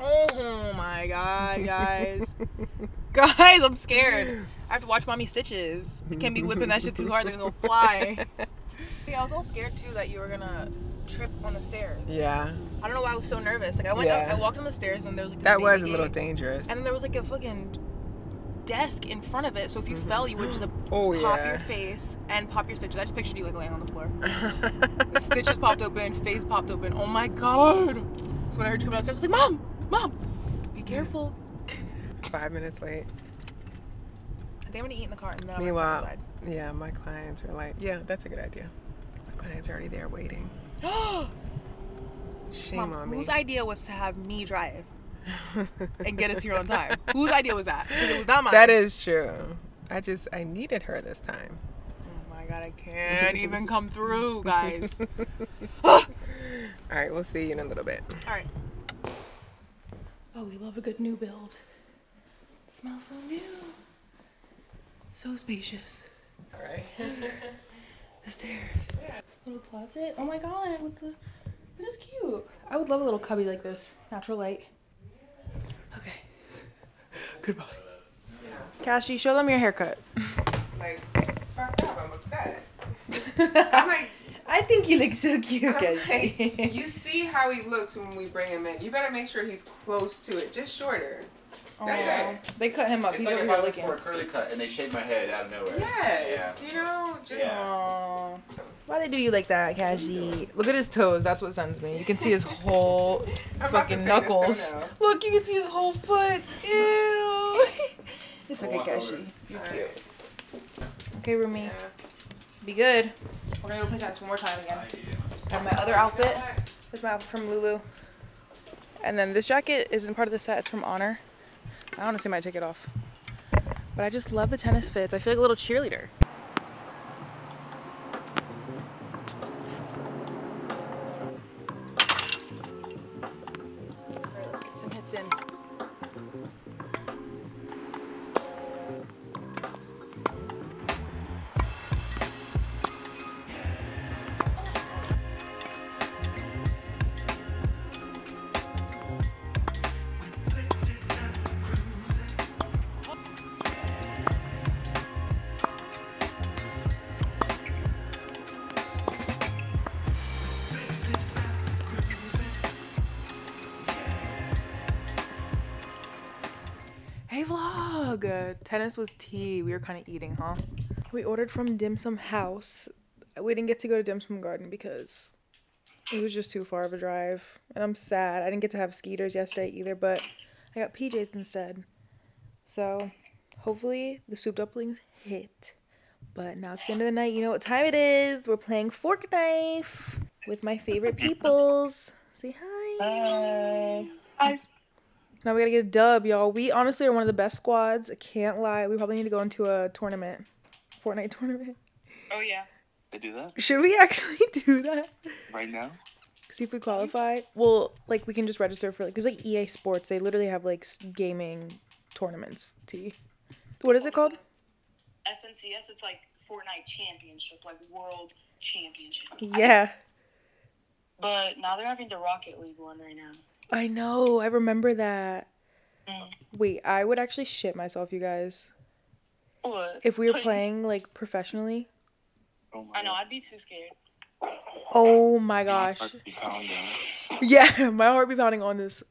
Oh my god, guys. *laughs* guys, I'm scared. I have to watch mommy stitches. You can't be whipping that shit too hard, they're gonna go fly. *laughs* yeah, I was all scared too that you were gonna trip on the stairs. Yeah, I don't know why I was so nervous. Like I went Yeah. up, I walked on the stairs and there was like that was a little dangerous. And then there was like a fucking desk in front of it, so if you mm-hmm. fell, you would just uh, Oh, pop yeah. your face and pop your stitches. I just pictured you like laying on the floor. *laughs* Stitches popped open, face popped open. Oh my god! So when I heard you come downstairs, I was like, Mom, Mom, be careful. Five minutes late. I think I'm gonna eat in the car and then I'm Meanwhile, outside. yeah, my clients are like, yeah, that's a good idea. My clients are already there waiting. *gasps* Shame Mom, on me. whose idea was to have me drive and get us here on time? whose idea was that? Because it was not mine. That is true. I just I needed her this time. Oh my god, I can't even come through, guys. *laughs* All right, we'll see you in a little bit. All right. Oh, we love a good new build. It smells so new. So spacious. All right. *laughs* The stairs. Yeah. Little closet. Oh my god, with the this is cute. I would love a little cubby like this. Natural light. Okay. Goodbye. Cassie, show them your haircut. Like it's fucked up. I'm upset. *laughs* I'm like, I think you look so cute, I'm like, you see how he looks when we bring him in. You better make sure he's close to it, just shorter. That's it. They cut him up. It's He's like if I went looking. for a curly cut and they shaved my head out of nowhere. Yes. You know, just Yeah. Aww. Why they do you like that, Cassie? Look at his toes. That's what sends me. You can see his *laughs* whole I'm about to fucking knuckles. Look, you can see his whole foot. Ew. *laughs* it's okay, Walk over. Cassie. You're cute. right. Okay, Rumi. Yeah. Be good. We're gonna go play tennis one more time again. I have my other outfit. This is my outfit from Lulu. And then this jacket isn't part of the set. It's from Honor. I honestly might take it off. But I just love the tennis fits. I feel like a little cheerleader. Tennis was tea. We were kind of eating, huh? We ordered from Dim Sum House. We didn't get to go to Dim Sum Garden because it was just too far of a drive. And I'm sad. I didn't get to have skeeters yesterday either, but I got PJs instead. So hopefully the souped up wings hit. But now it's the end of the night. You know what time it is. We're playing Fork Knife with my favorite *laughs* peoples. Say hi. hi. Hi. Now we gotta get a dub, y'all. We honestly are one of the best squads. I can't lie. We probably need to go into a tournament, Fortnite tournament. Oh yeah. I do that Should we *laughs* actually do that? right now. See if we qualify. Well, like we can just register for like there's like EA Sports. They literally have like gaming tournaments. T. What is it called? FNCS, it's like Fortnite Championship, like World Championship. Yeah, But now they're having the Rocket League one right now. I know. I remember that. Mm. Wait, I would actually shit myself, you guys, What? if we were playing like professionally. Oh my I know, I'd be too scared. Oh my gosh. heart. *laughs* Yeah, *laughs* my heart be pounding on this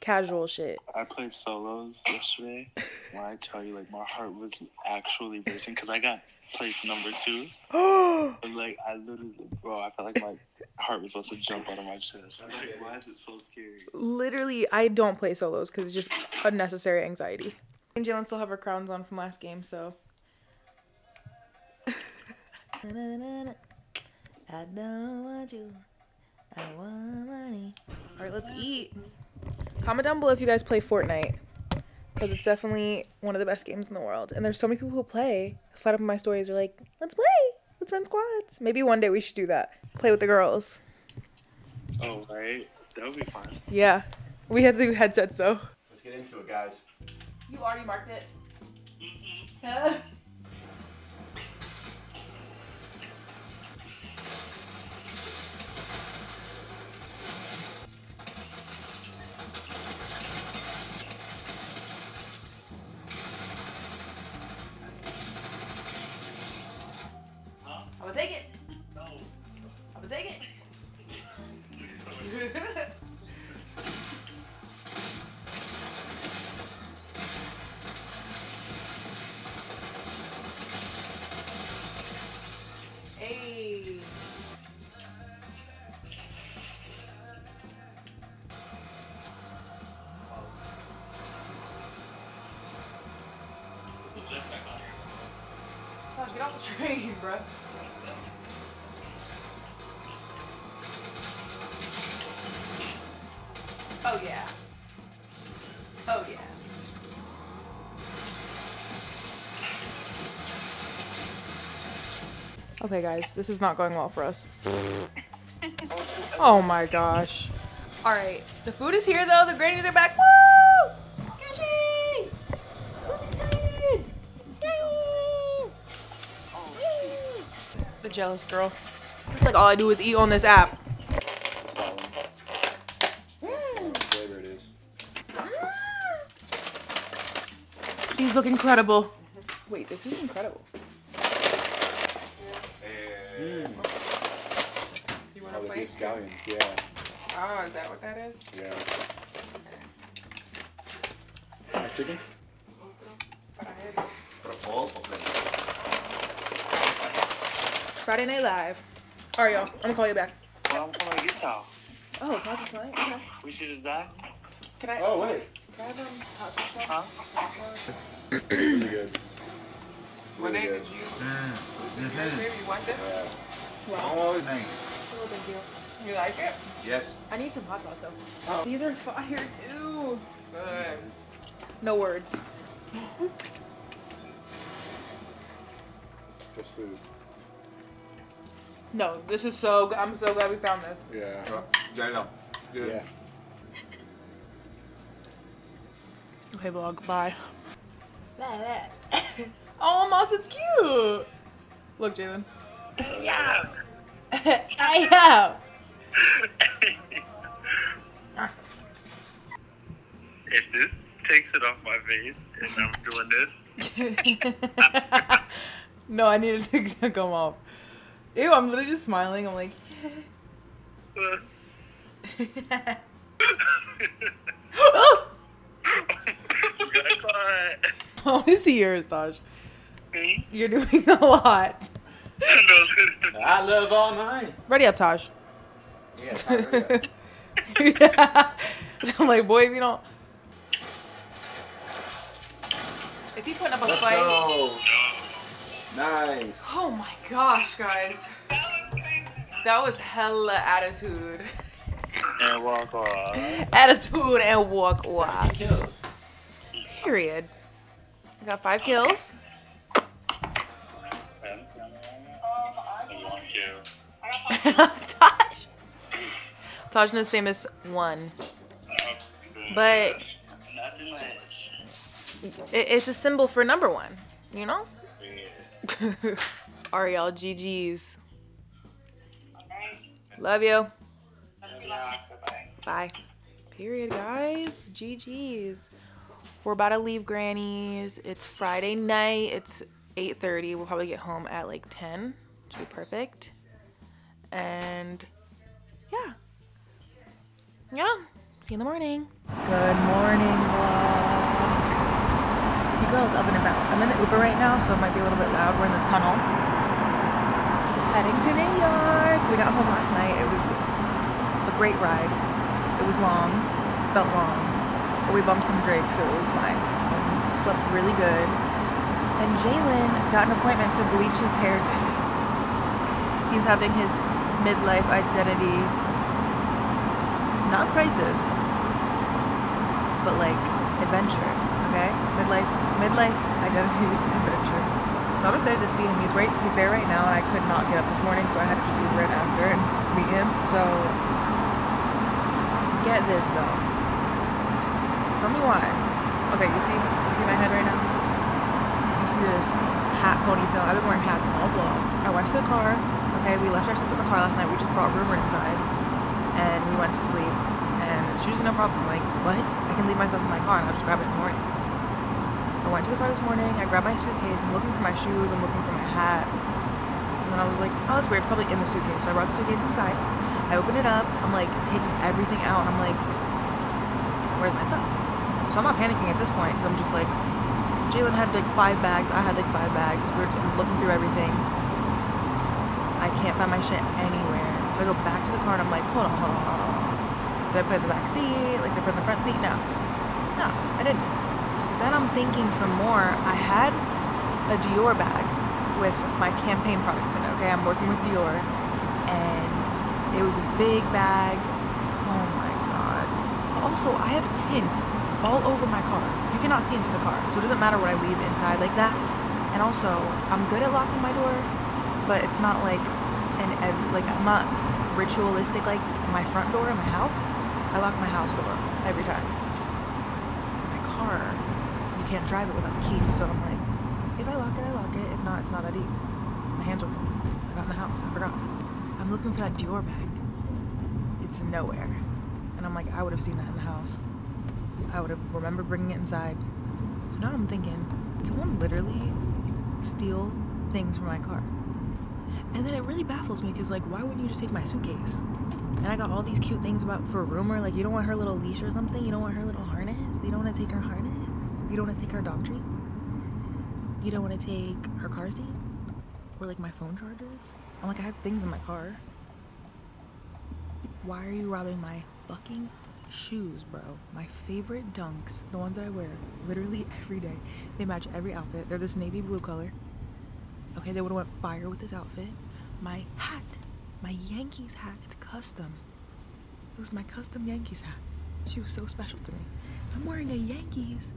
casual shit. I played solos yesterday. *laughs* When I tell you, like my heart was actually racing because I got place number two. *gasps* And like I literally, bro, I felt like my heart was supposed to jump out of my chest. I was like, why is it so scary? Literally, I don't play solos because it's just unnecessary anxiety. And Jalen still have her crowns on from last game, so. *laughs* I don't want you. I want money. All right, let's eat. Comment down below if you guys play Fortnite, because it's definitely one of the best games in the world. And there's so many people who play. Slide up in my stories. They're like, "Let's play. Let's run squads." Maybe one day we should do that. Play with the girls. Oh right, that would be fun. Yeah, we have to do headsets though. Let's get into it, guys. You already marked it. Tosh, mm-hmm. *laughs* get train, bro. Oh yeah. Oh yeah. Okay, guys, this is not going well for us. *laughs* Oh my gosh. All right, the food is here though. The grannies are back. Woo! Jealous girl. It's like all I do is eat on this app. Flavor. These look incredible. Wait, this is incredible. Mm. You want Oh, to the play? beef scallions, yeah. Oh, is that what that is? Yeah. Nice chicken? Friday Night Live. All right, y'all. I'm gonna call you back. Well, I'm coming to get y'all. Oh, talk to Sonny. Okay. We should just die. Can I? Oh, wait. Can I have um, hot sauce? Huh? really good. What Really name good. did you? This is yours, baby. You want this? Yeah. Oh, name. Oh, thank you. You like it? Yes. I need some hot sauce though. Oh. These are fire too. Good. No words. Just food. No, this is so good. I'm so glad we found this. Yeah. J-Lo. Good. Yeah. Okay, vlog. Bye. *coughs* oh, Moss, it's cute. Look, Jalen. Yeah. I have. *laughs* If this takes it off my face and I'm doing this, *laughs* *laughs* no, I need it to come off. Ew, I'm literally just smiling. I'm like, I want to see yours, Taj. You're doing a lot. I love all mine. Ready up, Taj. Yeah, Tyler, yeah. *laughs* I'm like, boy, if you don't. Is he putting up a Let's fight? go. Nice. Oh my gosh, guys. That was crazy. That was hella attitude. *laughs* and walk off. Attitude and walk walk. kills. Period. Um, I got five *laughs* kills. Taj. Taj and his famous one. But it, it's a symbol for number one, you know? *laughs* Ariel, GG's. Love you. Bye. Period, guys. GG's. We're about to leave Granny's. It's Friday night. It's 8:30. We'll probably get home at like 10. Should be perfect. And yeah. Yeah. See you in the morning. Good morning, vlog. You girl's up and about. I'm in the Uber right now, so it might be a little bit loud. We're in the tunnel. Heading to New York. We got home last night. It was a great ride. It was long, felt long, but we bumped some drinks, so it was fine. Slept really good. And Jalen got an appointment to bleach his hair today. *laughs* He's having his midlife identity, not crisis, but like adventure? Midlife, midlife identity *laughs* adventure. So I'm excited to see him. He's right, he's there right now, and I could not get up this morning, so I had to just Uber in after and meet him. So get this though. Tell me why. Okay, you see, you see my head right now. You see this hat ponytail. I've been wearing hats all vlog. I went to the car. Okay, we left our stuff in the car last night. We just brought Rumor inside, and we went to sleep. And it's usually no problem. Like, what? I can leave myself in my car, and I'll just grab it in the morning. I went to the car this morning. I grabbed my suitcase. I'm looking for my shoes. I'm looking for my hat. And then I was like, oh, that's weird. Probably in the suitcase. So I brought the suitcase inside. I opened it up. I'm like taking everything out. I'm like, where's my stuff? So I'm not panicking at this point because I'm just like, Jalen had like five bags. I had like five bags. We are looking through everything. I can't find my shit anywhere. So I go back to the car and I'm like, hold on, hold on, hold on. Did I put it in the back seat? Like, did I put it in the front seat? No. Then I'm thinking some more. I had a Dior bag with my campaign products in it. Okay, I'm working with Dior, and it was this big bag. Oh my god. Also, I have tint all over my car. You cannot see into the car, so it doesn't matter what I leave inside like that. And also, I'm good at locking my door, but it's not like an ev- like I'm not ritualistic like my front door in my house. I lock my house door every time. Can't drive it without the keys, so I'm like, if I lock it, I lock it. If not, it's not that deep. My hands are full. I got in the house. I forgot. I'm looking for that Dior bag. It's nowhere. And I'm like, I would have seen that in the house. I would have remembered bringing it inside. So now I'm thinking, someone literally steal things from my car? And then it really baffles me because, like, why wouldn't you just take my suitcase? And I got all these cute things about for rumor. Like, you don't want her little leash or something. You don't want her little harness. You don't want to take her harness. You don't want to take her dog treats. You don't want to take her car seat or like my phone chargers. I'm like, I have things in my car. Why are you robbing my fucking shoes, bro? My favorite dunks, the ones that I wear literally *laughs* every day. They match every outfit. They're this navy blue color. Okay, they would have went fire with this outfit. My hat, my Yankees hat, it's custom. It was my custom Yankees hat. She was so special to me. I'm wearing a Yankees.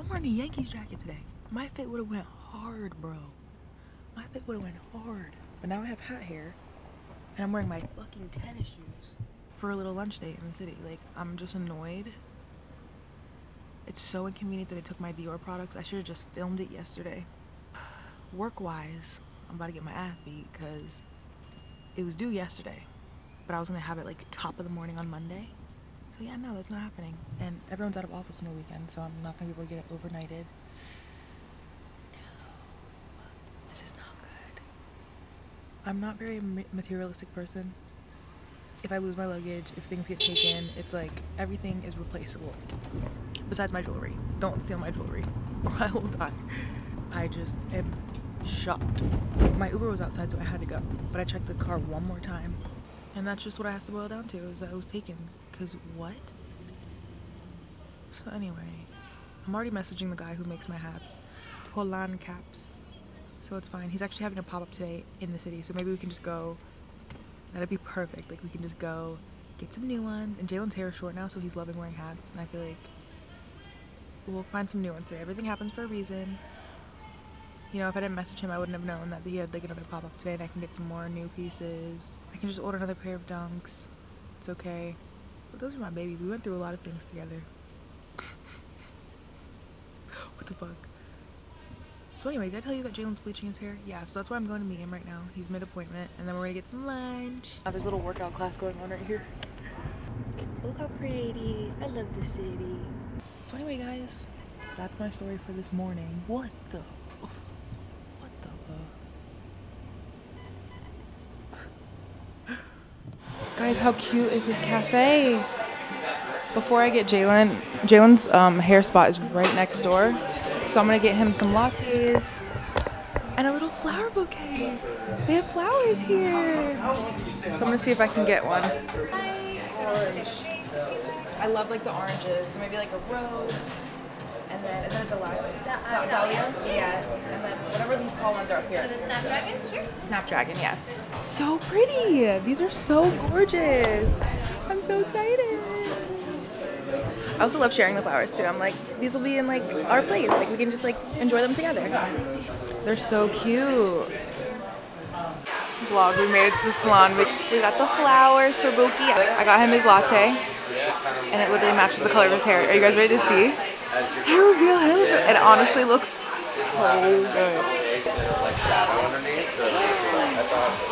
I'm wearing a Yankees jacket today. My fit would have went hard, bro. My fit would have went hard. But now I have hat hair, and I'm wearing my fucking tennis shoes for a little lunch date in the city. Like, I'm just annoyed. It's so inconvenient that I took my Dior products. I should have just filmed it yesterday. *sighs* Work-wise, I'm about to get my ass beat because it was due yesterday, but I was gonna have it like top of the morning on Monday. Yeah, no, that's not happening. And everyone's out of office on the weekend, so I'm not gonna be able to get it overnighted. No, *sighs* this is not good. I'm not very materialistic person. If I lose my luggage, if things get taken, it's like everything is replaceable. Besides my jewelry. Don't steal my jewelry *laughs* or I will die. I just am shocked. My Uber was outside, so I had to go. But I checked the car one more time. And that's just what I have to boil down to is that it was taken. Because what? So, anyway, I'm already messaging the guy who makes my hats. Tolan Caps. So it's fine. He's actually having a pop up today in the city, so maybe we can just go. That'd be perfect. Like, we can just go get some new ones. And Jalen's hair is short now, so he's loving wearing hats. And I feel like we'll find some new ones today. Everything happens for a reason. You know, if I didn't message him, I wouldn't have known that he had like another pop up today, and I can get some more new pieces. I can just order another pair of dunks. It's okay. But those are my babies. We went through a lot of things together. *laughs* what the fuck? So anyway, did I tell you that Jalen's bleaching his hair? Yeah, so that's why I'm going to meet him right now. He's mid-appointment, and then we're gonna get some lunch. There's a little workout class going on right here. Look how pretty. I love the city. So anyway, guys, that's my story for this morning. What the? What the? Guys, how cute is this cafe? Before I get Jalen, Jalen's um, hair spot is right next door. So I'm gonna get him some lattes and a little flower bouquet. They have flowers here. So I'm gonna see if I can get one. I love like the oranges. So maybe like a rose. And then, is that a uh, dahlia? Da- dahlia? Yes. And then whatever these tall ones are up here. The snapdragons, sure. Snapdragon, yes. So pretty. These are so gorgeous. I'm so excited. I also love sharing the flowers too. I'm like, these will be in like our place. Like we can just like enjoy them together. They're so cute. Vlog, we made it to the salon. We, we got the flowers for Buki. I got him his latte. And it literally matches the color of his hair. Are you guys ready to see? Hair reveal, hair reveal. It honestly looks so good.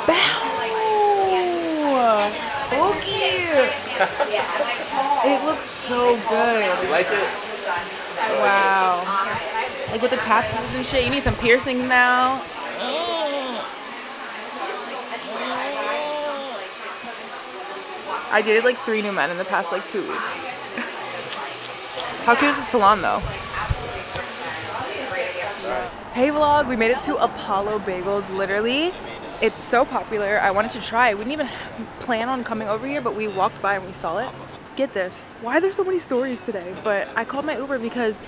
Bow! Buki! It looks so good. You like it? Wow. Like with the tattoos and shit, you need some piercings now. I dated like three new men in the past like two weeks. *laughs* How cute is the salon though? Hey vlog, we made it to Apollo Bagels, literally. It's so popular. I wanted to try. We didn't even plan on coming over here, but we walked by and we saw it. Get this. Why are there so many stories today? But I called my Uber because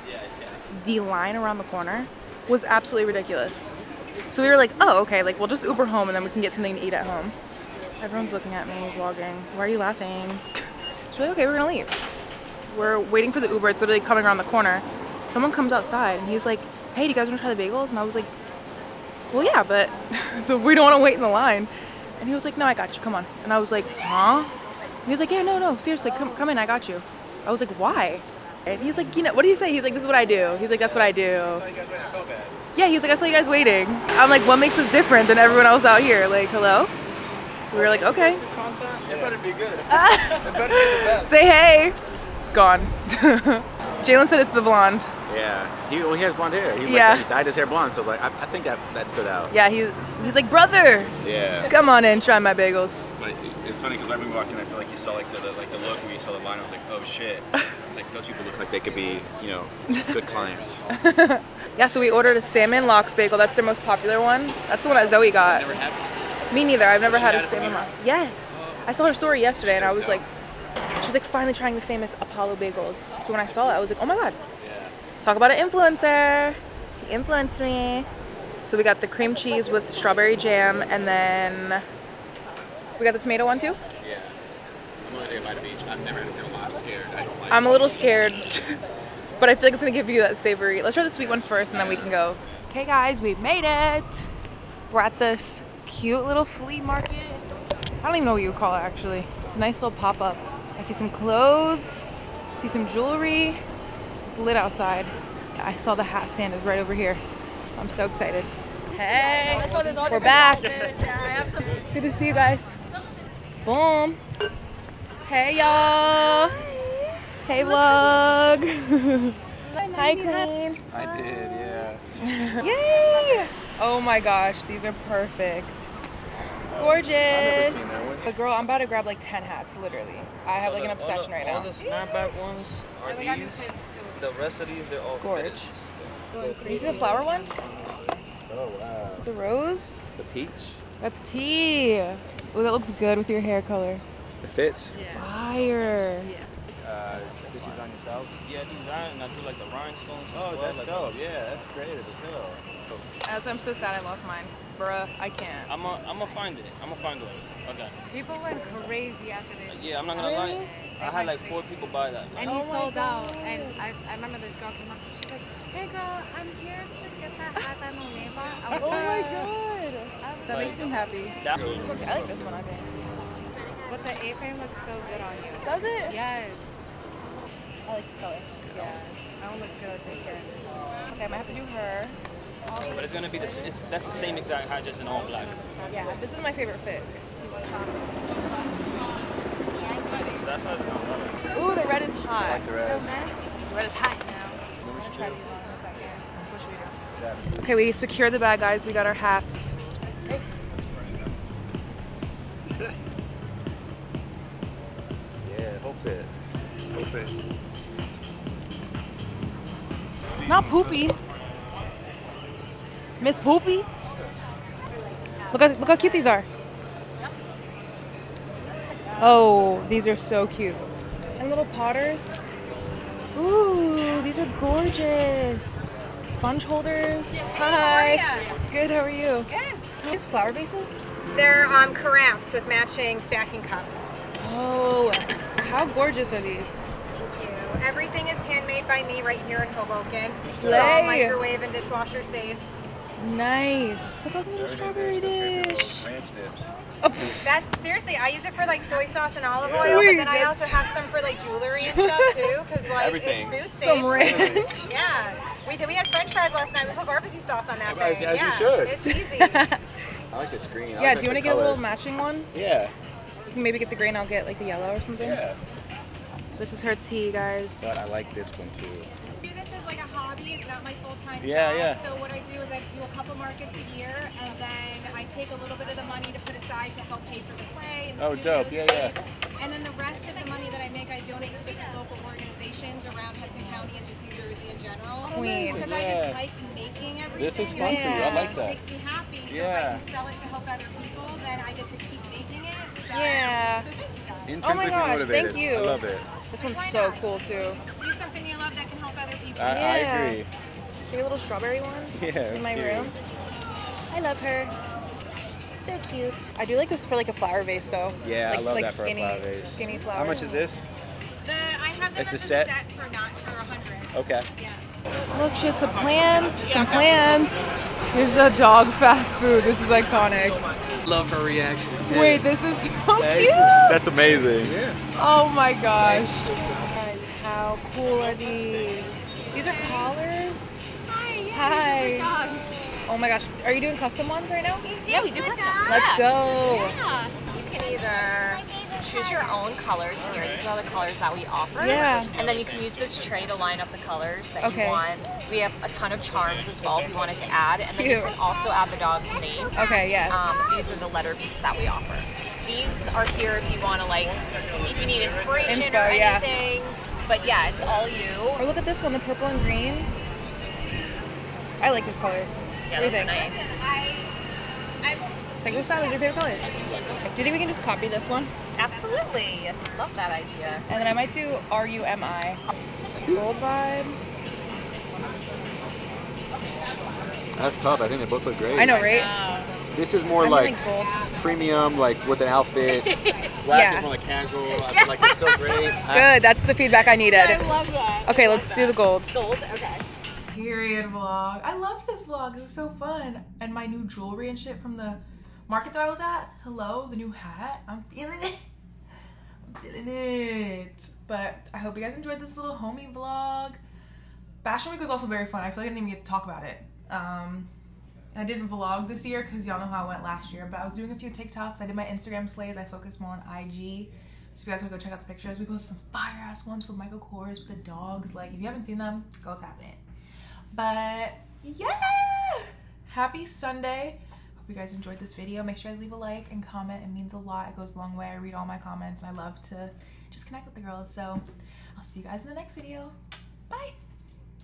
the line around the corner was absolutely ridiculous. So we were like, oh, okay, like we'll just Uber home and then we can get something to eat at home. Everyone's looking at me vlogging. Why are you laughing? We're like, okay, we're gonna leave. We're waiting for the Uber. It's literally coming around the corner. Someone comes outside and he's like, hey, do you guys want to try the bagels? And I was like, well, yeah, but *laughs* we don't want to wait in the line. And he was like, no, I got you. Come on. And I was like, huh? And he was like, yeah, no, no, seriously, come, come in. I got you. I was like, why? And he's like, you know, what do you say? He's like, this is what I do. He's like, that's what I do. Yeah, he's like, I saw you guys waiting. I'm like, what makes us different than everyone else out here? Like, hello? So we were like, okay. It better be good. *laughs* it better be the best. Say hey. Gone. *laughs* Jalen said it's the blonde. Yeah. He, well, he has blonde hair. He, Yeah. Like, he dyed his hair blonde, so I like, I, I think that, that stood out. Yeah, he's he's like, brother, Yeah. come on in, try my bagels. But it- it's funny because right when we walked in, I feel like you saw like the, the like the look when you saw the line. I was like, oh shit. It's like those people look like they could be, you know, good *laughs* clients. Yeah, so we ordered a salmon lox bagel. That's their most popular one. That's the one that Zoe got. Never had Me neither. I've never had a had it salmon before? Yes. I saw her story yesterday and I was like, she's like finally trying the famous Apollo bagels. So when I saw it, I was like, oh my god. Talk about an influencer. She influenced me. So we got the cream cheese with strawberry jam and then we got the tomato one too. Yeah. I'm only taking a bite of each. I've never had a single lot. I'm scared. I don't like I'm a little scared, *laughs* but I feel like it's gonna give you that savory. Let's try the sweet ones first, and then we can go. Okay, guys, we've made it. We're at this cute little flea market. I don't even know what you would call it actually. It's a nice little pop up. I see some clothes, see some jewelry. It's lit outside. I saw the hat stand is right over here. I'm so excited. Hey, we're back. Good to see you guys. Boom. Hey y'all. Hey vlog. *laughs* Hi queen. I did, yeah. Yay! Oh my gosh, these are perfect. Gorgeous. seen that one. But girl, I'm about to grab like 10 hats, literally. I have like an All the- obsession right All now. the snapback ones are Yeah, we got new these. too. The rest of these, they're all Gorge. fitted. Did you see the flower one? Oh, wow. The rose? The peach. That's tea. Oh, that looks good with your hair color. It fits. Yeah. Fire. Uh, stitches on yourself. Yeah, design, and I do like the rhinestones. as Oh, well, that's like- dope. Yeah, that's creative as hell. That's why I'm so sad I lost mine. Bruh, I can't. I'm gonna I'm gonna find it. I'm gonna find it. Okay. People went crazy after this. Yeah, I'm not gonna Really? lie. They I had went like four people buy that. And Oh he sold out. And I remember this girl came up to me. She's like, hey girl, I'm here to get that hat that Monet bought. I was Oh like, my god. That makes me happy. That's This one's, I like this one, I think. But the A-frame looks so good on you. Does it? Yes. I like this color. Yeah. That one looks good. Take care. Okay, I might have to do her. But it's gonna be the s- it's, that's the same exact hat, just in all black. Yeah, this is my favorite fit. That's how it's gonna. Ooh, the red is hot. Like the red. The red is hot now. I'm gonna try these on in a second. What should we do? Okay, we secured the bag, guys. We got our hats. Yeah, whole fit. Whole fit. Not poopy. Miss Poopy. Look at look how cute these are. Oh, these are so cute. And little potters. Ooh, these are gorgeous. Sponge holders. Hi. Good. How are you? Good. These flower vases. They're um, carafes with matching stacking cups. Oh, how gorgeous are these? Thank you. Everything is handmade by me right here in Hoboken. It's all microwave and dishwasher safe. Nice. Look at the little strawberry dish. Ranch dips. Oh. That's seriously, I use it for like soy sauce and olive Yeah. oil, Wait, but then I also have some for like jewelry and stuff *laughs* too, because like Everything. it's food safe. Some *laughs* ranch. Yeah, we did. We had French fries last night. We put barbecue sauce on that As- thing. as you yeah, should. It's *laughs* easy. I like this green. I Yeah. like Do you want to the get a little matching one? Yeah. You can maybe get the green. I'll get like the yellow or something. Yeah. This is her tea, guys. But I like this one too. My full-time Yeah, job. yeah. So what I do is I do a couple markets a year, and then I take a little bit of the money to put aside to help pay for the play and the Oh, studio dope. Yeah, yeah. And then the rest of the money that I make, I donate to different local organizations around Hudson County and just New Jersey in general. Oh, Queen. Because I Yeah. just like making everything. This is and fun for you. I it like that. makes me happy. So if Yeah. I can sell it to help other people, then I get to keep making it. So, Yeah. So thank you guys. Oh my Intrinsically gosh, motivated. thank you. I love it. This one's so cool too. Do something you love that can help other people. I, I Yeah. agree. Maybe a little strawberry one *laughs* Yeah, in my cute. room. I I love her. So cute. I do like this for like a flower vase though. Yeah, I like, love like that for a skinny, flower vase. Skinny flower. How much is this? The I have them It's a as set? for not for a hundred. Okay. Look, she has some plants. Some plants. Here's the dog *laughs* fast food. This is iconic. Love her reaction. Wait, this is so cute. That's amazing. Yeah. Oh my gosh. Guys, how cool are these? These are collars. Hi. Hi. Oh my gosh. Are you doing custom ones right now? Yeah, we do custom. Let's go. Yeah. You can either choose your own colors here. These are all the colors that we offer. Yeah. And then you can use this tray to line up the colors that Okay. you want. We have a ton of charms as well if you wanted to add. And then you can also add the dog's name. Okay, yes. Um, these are the letter beads that we offer. These are here if you want to like, if you need inspiration Inspo, or yeah. But yeah, it's all you. Or look at this one, the purple and green. I like these colors. Yeah, what those are think? nice. Take your style. These are your favorite colors. Do you think we can just copy this one? Absolutely. Love that idea. And then I might do R U M I. Gold vibe. That's tough. I think they both look great. I know, right? This is more I'm like gold. premium, like with an outfit. *laughs* Black Yeah. is more like casual. I feel like they're still great. *laughs* Good. That's the feedback I needed. I love that. Okay, I love let's do the gold. Gold, okay. Period vlog. I loved this vlog. It was so fun. And my new jewelry and shit from the market that I was at. Hello, the new hat. I'm feeling it. I'm feeling it. But I hope you guys enjoyed this little homie vlog. Fashion Week was also very fun. I feel like I didn't even get to talk about it. Um, I didn't vlog this year because y'all know how I went last year. But I was doing a few TikToks. I did my Instagram slays. I focused more on IG. So if you guys want to go check out the pictures, we posted some fire ass ones for Michael Kors with the dogs. Like if you haven't seen them, go tap in. But yeah, happy Sunday. Hope you guys enjoyed this video. Make sure you guys leave a like and comment. It means a lot. It goes a long way. I read all my comments and I love to just connect with the girls. So I'll see you guys in the next video. Bye.